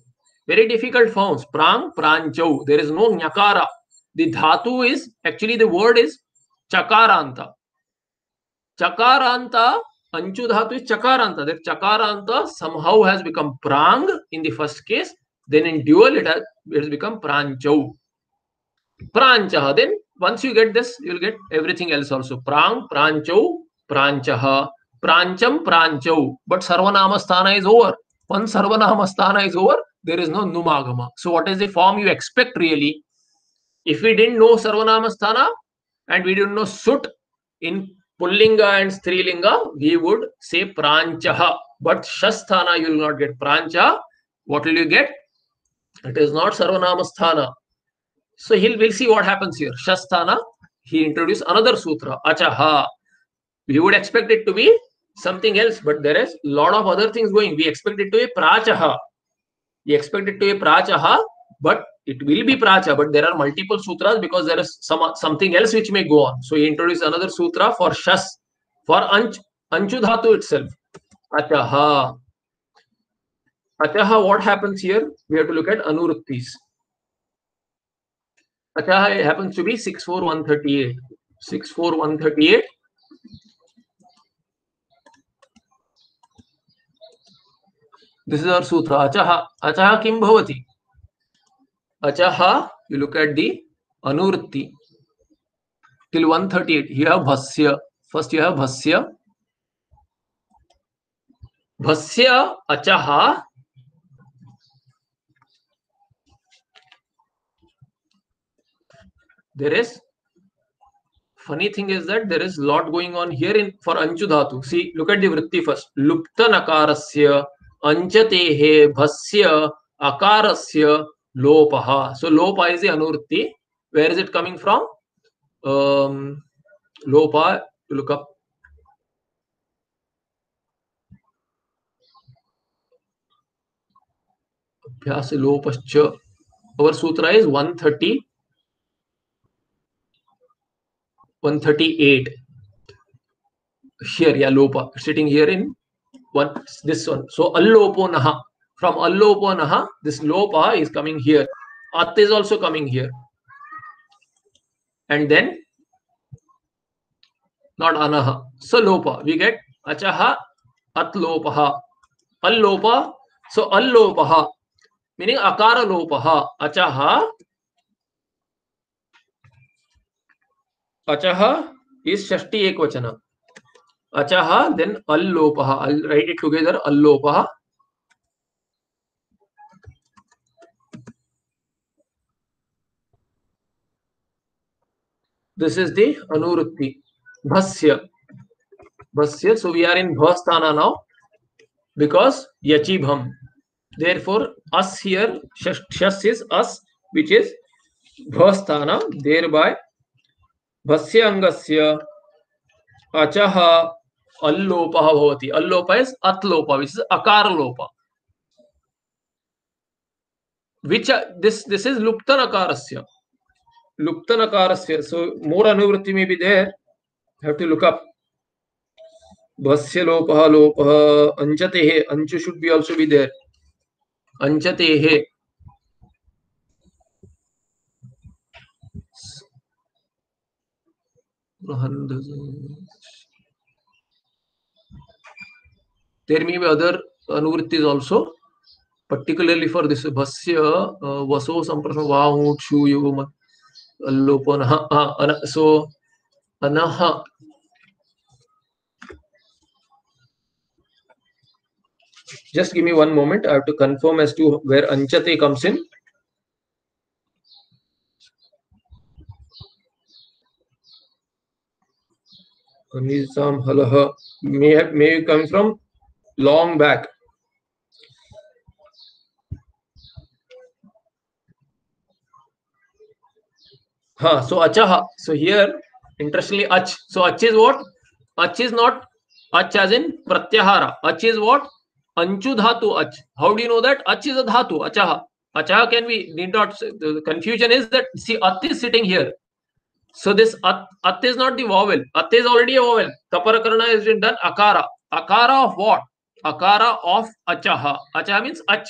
Speaker 1: Very difficult forms. Prang pranchau. There is no nyakara. The dhatu is actually the word is chakaranta. Chakaranta Anchu dhatu is chakaranta. That chakaranta somehow has become prang in the first case. Then in dual it has, it has become pranchau. Pranchaha. Then once you get this, you'll get everything else also. Prang, Pranchau, Pranchaha, Prancham, Pranchau. But Sarvanama Sthana is over. Once Sarvanama Sthana is over, there is no Numagama. So what is the form you expect really? If we didn't know Sarvanama Sthana and we didn't know Sut in Pullinga and Strilinga, we would say Pranchaha. But Shasthana, you will not get Prancha. What will you get? It is not Sarvanama Sthana. So he'll we'll see what happens here. Shasthana, he introduced another sutra, Achaha. We would expect it to be something else, but there is a lot of other things going. We expect it to be Prachaha. We expect it to be Prachaha, but it will be Pracha, but there are multiple sutras because there is some something else which may go on. So he introduced another sutra for Shas, for Anch, Anchu itself. Achaha. Achaha, what happens here? We have to look at Anuruttis. It happens to be 64138. 64138. This is our sutra. Achaha. Achaha kim bhavati? Achaha, you look at the anurti. Till 138. You have bhasya. First you have bhasya. Bhasya achaha there is funny thing is that there is lot going on here in for anchu dhatu see look at the vritti first lupta nakarasya अंचतेः भस्य akarasya lopaha so lopa is the anurti where is it coming from um lopa look up अभ्यास लोपश्च our sutra is 130 138 here yeah lopa sitting here in one this one so allopo naha from allopo naha this lopa is coming here. At is also coming here. And then not anaha so lopa. We get achaha at lopaha. Allopa so allopaha. Meaning akara lopaha achaha. Achaha is shashti ekvachana. Achaha then allopaha. I'll write it together allopaha this is the anurutti bhasya. Bhasya. So we are in bhasthana now because yachibham therefore us here shas is us which is bhasthana thereby bhasya angasya achaha allopah bhavati. Allopa is atlopa which is akara lopa which uh, this this is luptan akarasya luptan akarasya so more anuvritti may be there have to look up bhasya lopah lopah anchatehe anchu should be also be there anchatehe there may be other anuvrittis also particularly for this bhasya uh, vaso yogam allopana so anaha just give me one moment. I have to confirm as to where anchate comes in. Halaha may have may come from? Long back. Huh, so achaha. So here, interestingly, ach. So ach is what? Ach is not ach as in pratyahara. Ach is what? Anchu dhatu ach. How do you know that? Ach is a dhatu, achaha. Achaha can be, need not, the confusion is that, see, at is sitting here. So this at, at is not the vowel. At is already a vowel. Kaparakarana is done akara. Akara of what? Akara of achaha. Achaha means ach.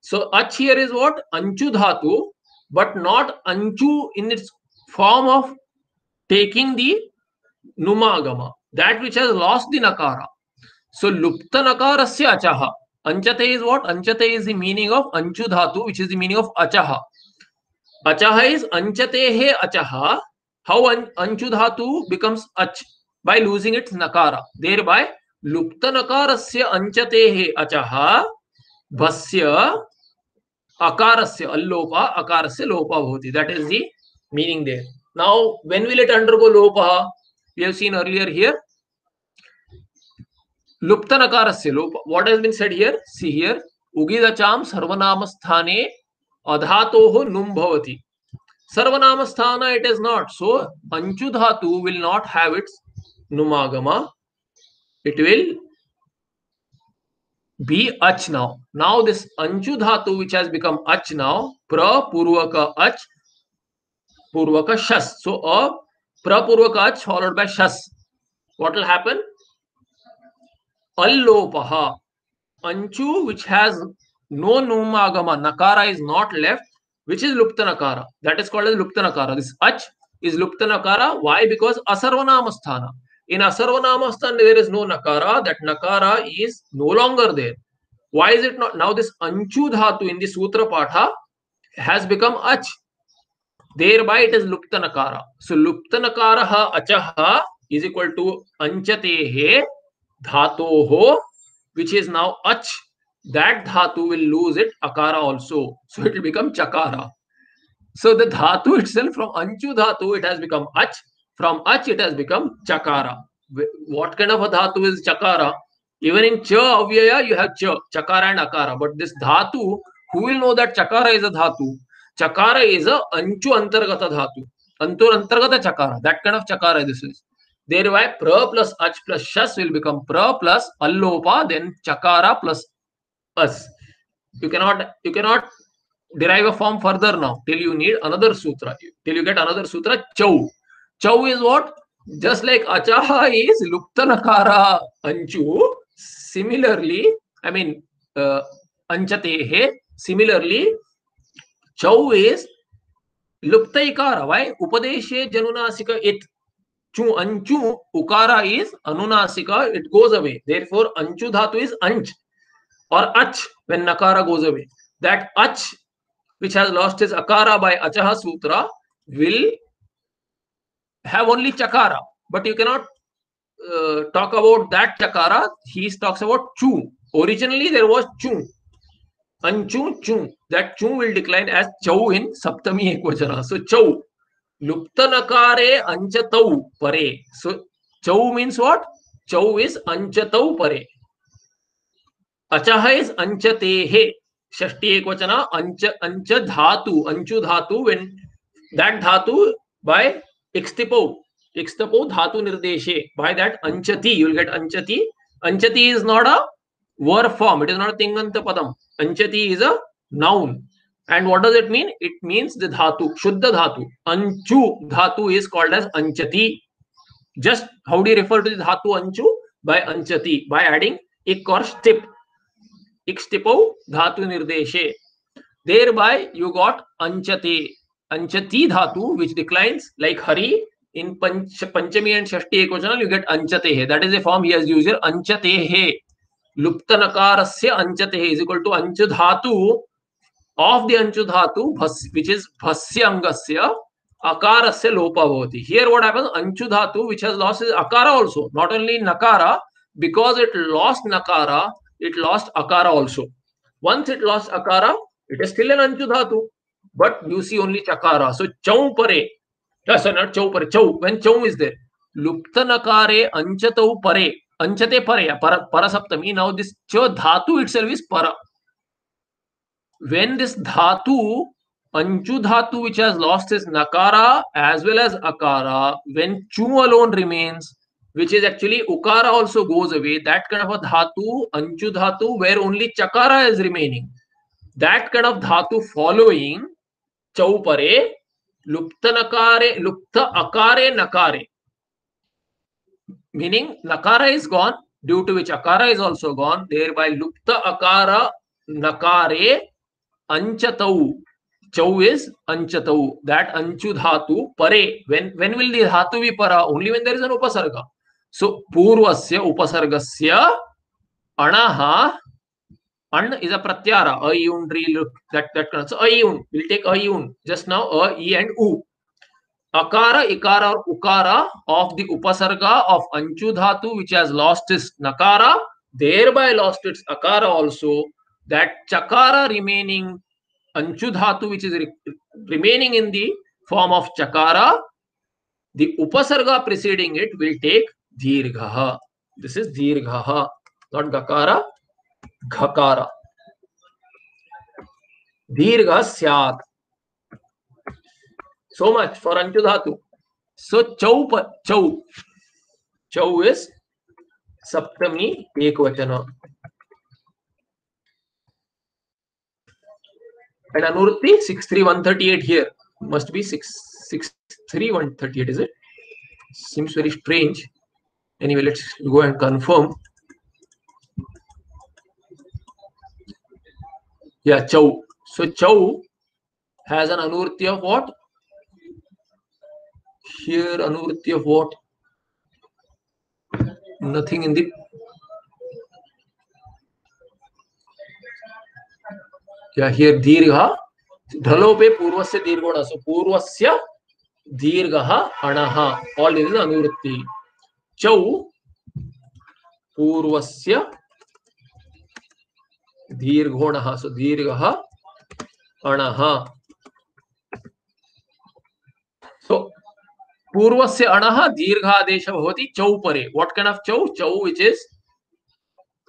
Speaker 1: So ach here is what? Anchu dhatu, but not anchu in its form of taking the numagama. That which has lost the nakara. So lupta nakarasya achaha. Anchate is what? Anchate is the meaning of anchu dhatu, which is the meaning of achaha. Achaha is anchatehe achaha. How an, anchu dhatu becomes ach? By losing its nakara. Thereby, lupta nakarasya anchatehe achaha bhasya akarasya allopa akarasya lopa bhavati. That is the meaning there. Now, when will it undergo lopa? We have seen earlier here. लुप्त नकारस्य लोप what has been said here see here स्थाने अधातोः नुम भवति सर्वनाम स्थान it is not so anchu dhatu will not have its numagama it will be ach now now this anchu dhatu which has become ach now pra purvaka ach purvaka shas so a prapurvaka followed by shas what will happen allopaha anchu which has no numagama nakara is not left which is lupta nakara that is called as lupta nakara this ach is lupta nakara why because asarvanama sthana in asarvanama sthana there is no nakara that nakara is no longer there why is it not now this anchu dhatu in the sutra patha has become ach thereby it is lupta nakara so lupta nakara achaha is equal to anchatehe dhatoho which is now ach. That dhatu will lose it akara also. So it will become chakara. So the dhatu itself from anchu dhatu it has become ach. From ach it has become chakara. What kind of a dhatu is chakara? Even in cha avyaya, you have cha, chakara and akara. But this dhatu, who will know that chakara is a dhatu? चकार is अंचु अंतर्गत धातु. अंतुर अंतर्गत चकार. That kind of चकार this is there वाय प्र plus अच प्लस शस विल बिकम प्र प्लस अल्लोपा देन चकारा plus us. You cannot you cannot derive a form further now till you need another सूत्र टिल यू गेट अनदर सूत्र चौ चौ इज़ वॉट जस्ट लाइक अचाह इज़ लुप्त नकारा अंचु सिमिलरली आई मीन अंचते हे सिमिलरली चौ इज़ लुप्त वाय उपदेशे जनुनासिक इट चू अंचु उकारा इज़ अनुनासिक it goes away therefore अंचु धातु इज़ अंच। और अच वेन नकारा गोज अवे दैट अच विच हैज़ लॉस्ट इज़ अकारा बाय अच सूत्र will have only चकारा। But you cannot talk about that चकारा। He talks about चू। ओरिजिनली देर वॉज़ चू। Anchu, chu. That chu will decline as chau in Saptami Ekvachana. So, chau. Luptanakare anchatau pare. So, chau means what? Chau is anchatau pare. Achaha is anchatehe. Shashti Ekvachana, ancha, ancha dhatu, anchu dhatu. When that dhatu by Ikstipo, Ikstapo dhatu nirdeshe. By that anchati, you will get anchati. Anchati is not a verb form. It is not a tinganta padam. Anchati is a noun. And what does it mean? It means the dhatu, shuddha dhatu. Anchu dhatu is called as anchati. Just how do you refer to the dhatu anchu? By anchati, by adding ik or stip. Ikstipo dhatu nirdeshe. Thereby you got anchati. Anchati dhatu, which declines like hari. In panch, Panchami and Shashti Ekvachana, you get anchatehe. That is a form he has used here. Anchatehe. Luptanakarasya anchatehe is equal to anchu dhatu of the anchu dhatu, which is bhasyangasya akarasya lopa bhavati. Here what happens? Anchu dhatu, which has lost its akara also. Not only nakara, because it lost nakara, it lost akara also. Once it lost akara, it is still an anchu dhatu. But you see only chakara. So chau pare. No, sorry, not chau pare. Chau. When chau is there. Luptanakare anchatau pare. अंचते परया पर पर सप्तमी now this चो धातु itself is पर। When this धातु अंचु धातु विच हैज़ लॉस्ट इज़ नकारा एज वेल एज अकारा वेन चू alone remains which is actually उकारा also goes away that kind of a धातु, अंचु धातु where only चकारा is remaining that kind of धातु फॉलोइंग चौपरे लुप्त नकारे, लुप्त अकारे, नकारे। Meaning nakara is gone, due to which akara is also gone, thereby lupta akara nakare anchatau. Chau is anchatau. That anchu dhatu pare. When when will the dhatu be para? Only when there is an upasarga. So purvasya upasargasya anaha An is a pratyara. Ayun, look that that so ayun. We'll take ayun. Just now a, e and u akara ikara or ukara of the upasarga of Anchudhatu, which has lost its nakara thereby lost its akara also. That chakara remaining Anchudhatu, which is re remaining in the form of chakara the upasarga preceding it will take dirgha this is dirgha not gakara. Ghakara. Dirghasyat so much for anchu dhatu. So chau chau. Chau is saptami ekvachana. And anurti 63138 here. Must be 63138 is it? Seems very strange. Anyway let's go and confirm. Yeah, Chau. So Chau has an anurti of what? Here anurti of what? Nothing in the yeah here dirgha dhalope purvasya dirgona so purvasya dirgha anaha all is anurti chau purvasya दीर्घोणः so दीर्घः अणः सो पूर्व से अण दीर्घादेश चौ परे। What canned of चौ? चौ विच इज़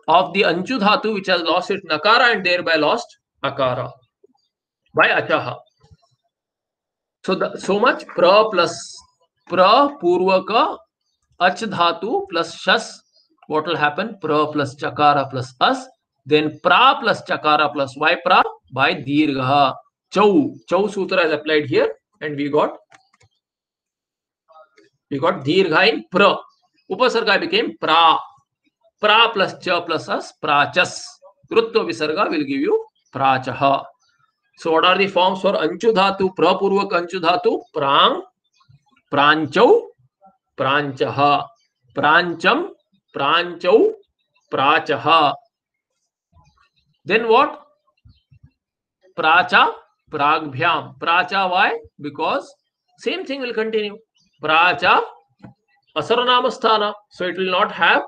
Speaker 1: ऑफ़ दि अंचु धातु विच हेज लॉस्ट इट नकारा एंड देर बाय लॉस्ट अकारा बाय अचह सो सो मच प्र प्लस प्र पूर्वक अच धातु प्लस शस वॉट विल हैपन प्र प्लस चकारा प्लस अस देन प्रा प्लस चकारा प्लस वाय प्रा बाय दीर्घ चौ चौ सूत्र is applied here and we got we got dirgha in pra. Upasarga became pra. Pra plus cha plus as prachas. Krutva visarga will give you prachaha. So what are the forms for anchu dhatu? Prapurvak anchu dhatu. Prang, pranchau, pranchaha. Prancham, pranchau, prachaha. Then what? Pracha, pragbhyam. Pracha, why? Because same thing will continue. Pracha, asaranamasthana. So it will not have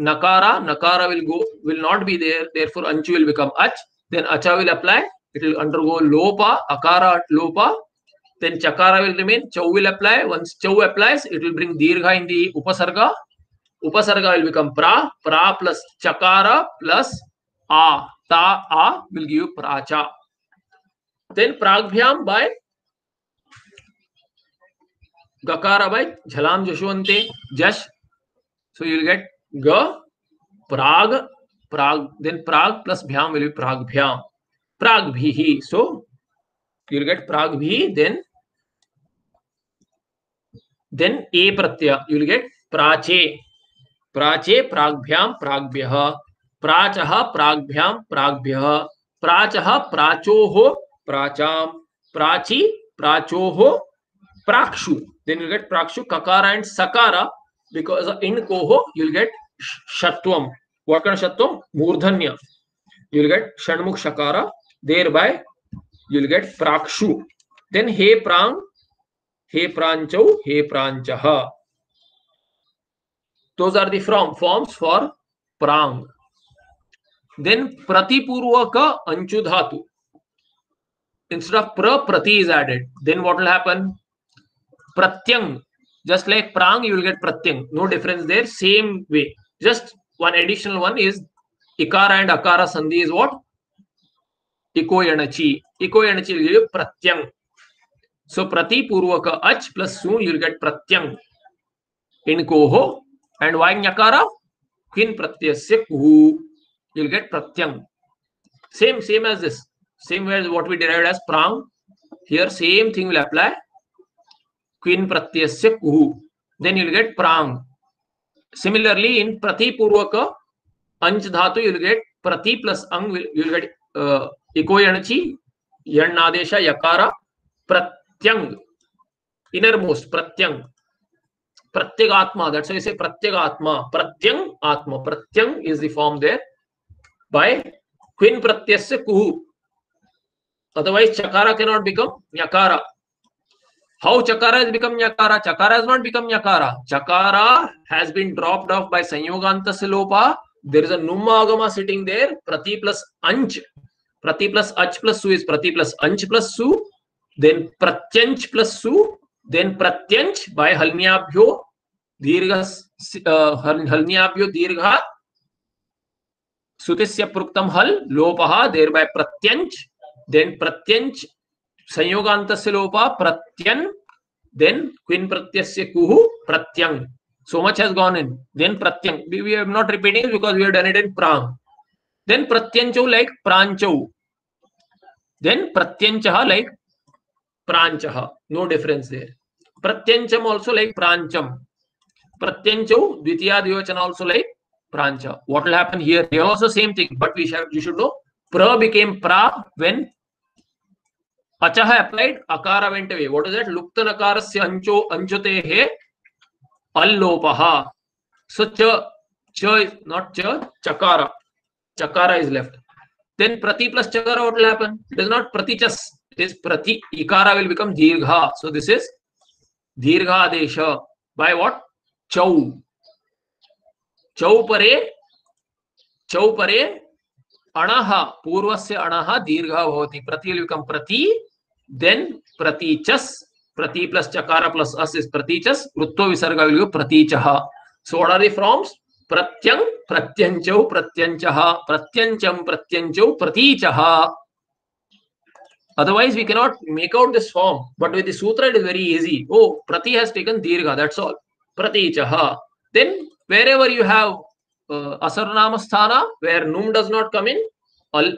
Speaker 1: nakara. Nakara will go, will not be there. Therefore, anchu will become ach. Then acha will apply. It will undergo lopa, akara lopa. Then chakara will remain. Chau will apply. Once chau applies, it will bring dirgha in the upasarga. Upasarga will become pra. Pra plus chakara plus a. Ta a will give pracha. Then pragbhyam by गकार अभय झलाम जशवंते, जश। So you will get ग, प्राग प्राग then प्राग plus भ्याम विल प्राग भ्याम। प्राग भी ही सो यू गेट प्राग भी देन देन ए प्रत्यय यू गेट प्राचे। प्राचे प्राग्भ्याम प्राग्भ्य प्राच प्राग्भ्याम प्राग्भ्य प्राच, प्राचो प्राचा प्राची, प्राचो, प्राक्षु। Then you get prakshu kakara and sakara because in koho you'll get shatvam what kind of shatvam murdhanya you'll get shanmukh shakara thereby you'll get prakshu then he prang he pranchau he pranchah those are the from forms for prang then pratipurvaka anchu dhatu instead of pra prati is added then what will happen pratyang. Just like prang you will get pratyang. No difference there. Same way. Just one additional one is ikara and akara sandhi is what? Iko yanachi iko yanachi will give you pratyang. So prati purvaka ach plus su you will get pratyang. In koho and why nyakara quin pratyasya kuhu. You will get pratyang. Same same as this. Same as what we derived as prang. Here same thing will apply kuhu then you will get prang similarly in prati purvaka anch dhatu you will get prati plus ang will you will get uh, iko yanachi yanadesha yakara pratyang innermost pratyang pratyagatma that's why I say pratyagatma pratyang atma pratyang is the form there by quin pratyasya kuhu otherwise chakara cannot become nyakara how chakara has become nyakara chakara has not become nyakara chakara has been dropped off by sanyoganta silopa there is a numagama sitting there prati plus anch prati plus ach plus su is prati plus anch plus su then pratyanch plus su then pratyanch by halnyabhyo dirgha uh, halnyabhyo dirgha सुतिस्य प्रोक्तम हल लोपः thereby pratyanch then pratyanch संयोगान्तस्य लोपः then quin pratyasya kuhu pratyang so much has gone in then pratyang we, we are not repeating it because we have done it in prang then pratyancho like prancho then pratyanchah like pranchah no difference there pratyancham also like prancham pratyancho dvitiya dvivachana also like prancha what will happen here here also same thing but we should you should know pra became pra when अचह applied अकार went away what is that लुप्त नकारस्य अंचो, अंचते हे पल्लोपः। सो च च not च, चकार। चकार is left then प्रति प्लस चकार what will happen it is not प्रतिचस it is प्रति इकार विल बिकम दीर्घ। सो दिस इज़ दीर्घ आदेश बाय व्हाट चौ। चौ परे चौ परे अणः। पूर्वस्य अणः दीर्घः भवति। प्रति प्रति then प्रतीचस् प्रति plus chakara plus as is प्रतीचस् कृत्व विसर्ग will become प्रतीचः so what are the forms pratyang pratyanchau pratyanchaha pratyancham pratyanchau pratichaha otherwise we cannot make out this form but with the sutra it is very easy oh prati has taken dirgha that's all pratichaha then wherever you have uh, asarnama sthana where num does not come in al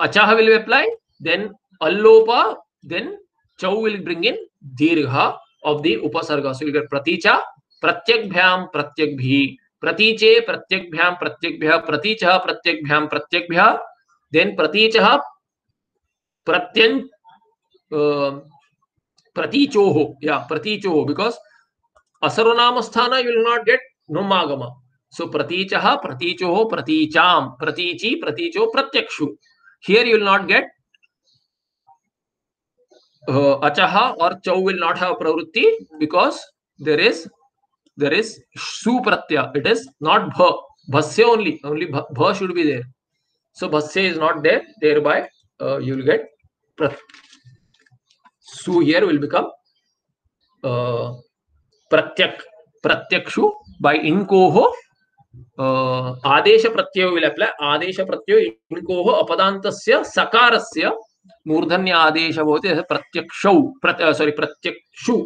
Speaker 1: achaha will apply then allopa then chau will bring in dirgha of the upasarga so you get praticha pratyakbhyam pratyakbhi प्रतीचे प्रत्यग्भ्याम प्रत्यग्भ्य प्रतीचः प्रत्यग्भ्याम प्रत्यग्भ्य then प्रतीचः प्रत्यं pratichoho yeah pratichoho because asarvanama sthana you will not get numagama so pratichaha pratichoho praticham pratichi praticho pratyakshu here you will not get अचह और चौ will not have प्रवृत्ति because there is there is सुप्रत्य it is not भस्य only only भ be there so भस्य is not there thereby you get सु will become प्रत्यक प्रत्यक्षु by इनको हो आदेश प्रत्यय विल अप्लाई आदेश प्रत्यय इनको हो अपदांत सकार से मूर्धन्य आदेश भवति प्रत्यक्षौ प्रत्य सॉरी प्रत्यक्षु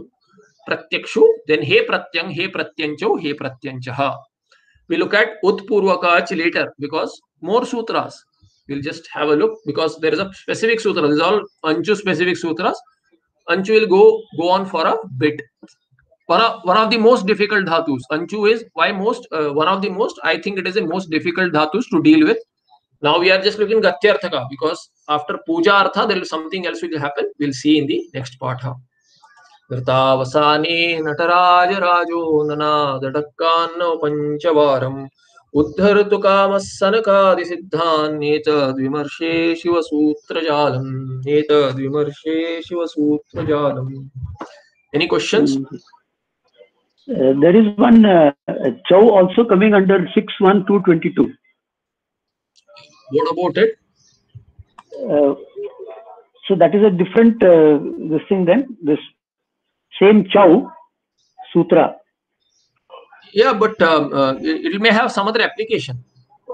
Speaker 1: प्रत्यक्षु then he pratyang he pratyancho he pratyanchah we look at utpurvakach later because more sutras we'll just have a look because there is a specific sutra this is all anchu specific sutras anchu will go go on for a bit one of, one of the most difficult dhatus anchu is why most uh, one of the most i think it is the most difficult dhatus to deal with now we are just looking gatyarthaka because after puja artha there is something else will happen we'll see in the next part huh? घृतावसाने नटराजराजो ननादडक्कान्न पञ्चवारम् उद्धर्तु कामः सनकादिसिद्धान्येतद्विमर्शे शिवसूत्रजालम् एतद्विमर्शे शिवसूत्रजालम् Any questions?
Speaker 2: Uh, there is one uh, chow also coming under 61222.
Speaker 1: What about it?
Speaker 2: Uh, so that is a different uh, this thing then this same chow sutra
Speaker 1: Yeah, but um, uh, it, it may have some other application.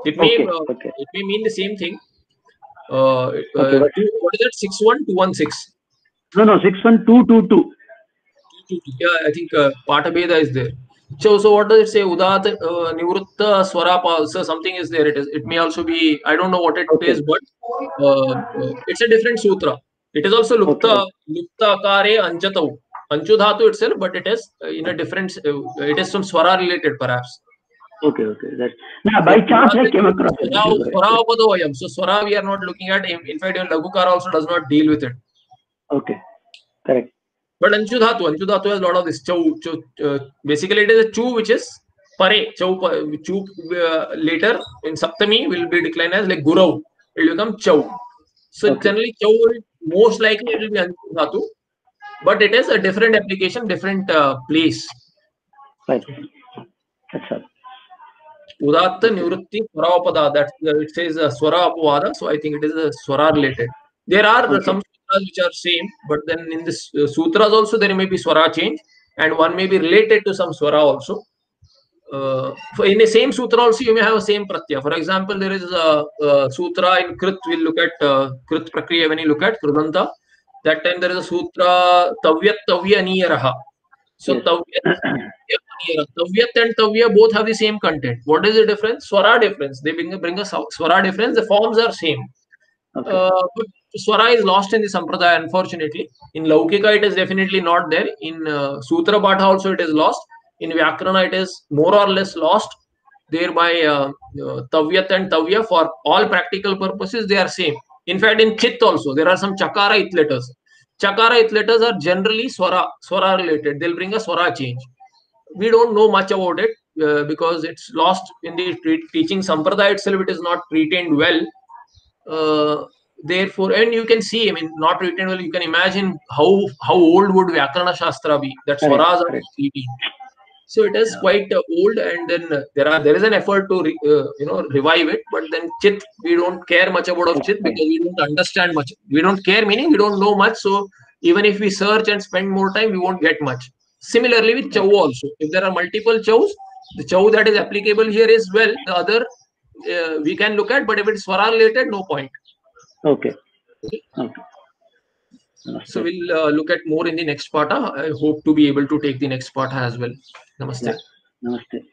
Speaker 1: It may
Speaker 2: Okay,
Speaker 1: uh,
Speaker 2: okay.
Speaker 1: it may mean the same thing. Uh,
Speaker 2: Okay,
Speaker 1: uh, what is that? Six one two one six.
Speaker 2: no no 61222
Speaker 1: Yeah, I think uh, Patabeda is there. So, so what does it say? Udat uh, Nivrutta Swarapa. So something is there. It is. It may also be. I don't know what it is,
Speaker 2: Okay.
Speaker 1: but uh, uh, it's a different sutra. It is also Lupta Lupta Akare Anjatau. Dhatu itself, but it is uh, in a different. Uh, it is some Swara related, perhaps.
Speaker 2: okay okay that now by chance i came across it
Speaker 1: Swara So Swara we are not looking at. In, in fact, your Lagukara also does not deal with it.
Speaker 2: okay correct
Speaker 1: But Anshu Dhatu, Anshu Dhatu has a lot of this chow. chow uh, basically, it is a chu which is pare. Chow, chu uh, later in Saptami will be declined as like Gurau. It will become chow. So
Speaker 2: Okay.
Speaker 1: generally, chow will most likely it will be Anshu Dhatu. But it is a different application, different uh, place.
Speaker 2: right that's
Speaker 1: Udatta Nivrutti Swarapada. That uh, it says uh, Swara Apavada. So I think it is a Swara related. There are
Speaker 2: Okay.
Speaker 1: some sutras which are same, but then in this uh, sutras also there may be Swara change, and one may be related to some Swara also. Uh, for in the same sutra also you may have a same pratyaya. For example, there is a, a sutra in Krit. We'll look at uh, Krit Prakriya when you look at Krudanta. That time there is a sutra Tavyat Tavya Niyaraha. So
Speaker 2: Yes.
Speaker 1: Tavyat here. Tavyat and Tavya both have the same content. What is the difference? Swara difference. They bring, a, bring a Swara difference. The forms are same.
Speaker 2: Okay
Speaker 1: Uh, Swara is lost in the Sampradaya, unfortunately. In Laukika, it is definitely not there. In uh, Sutra Patha also, it is lost. In Vyakarana, it is more or less lost. Thereby, uh, uh, Tavyat and Tavya, for all practical purposes, they are same. In fact, in Chit also, there are some Chakara it letters. Chakara it letters are generally Swara, Swara related. They'll bring a Swara change we don't know much about it uh, because it's lost in the teaching sampradaya itself it is not retained well uh, therefore and you can see i mean not written well you can imagine how how old would vyakarana shastra be? That swaras are sleeping so it is
Speaker 2: Yeah.
Speaker 1: quite uh, old and then there are there is an effort to re, uh, you know revive it but then chit we don't care much about of chit because we don't understand much. We don't care meaning we don't know much. So even if we search and spend more time we won't get much. Similarly with chow also. If there are multiple chows The chow that is applicable here is well. The other uh, we can look at, but if it's swara related, no point.
Speaker 2: Okay. Okay.
Speaker 1: So we'll uh, look at more in the next part. I hope to be able to take the next part as well. Namaste.
Speaker 2: Yeah. Namaste.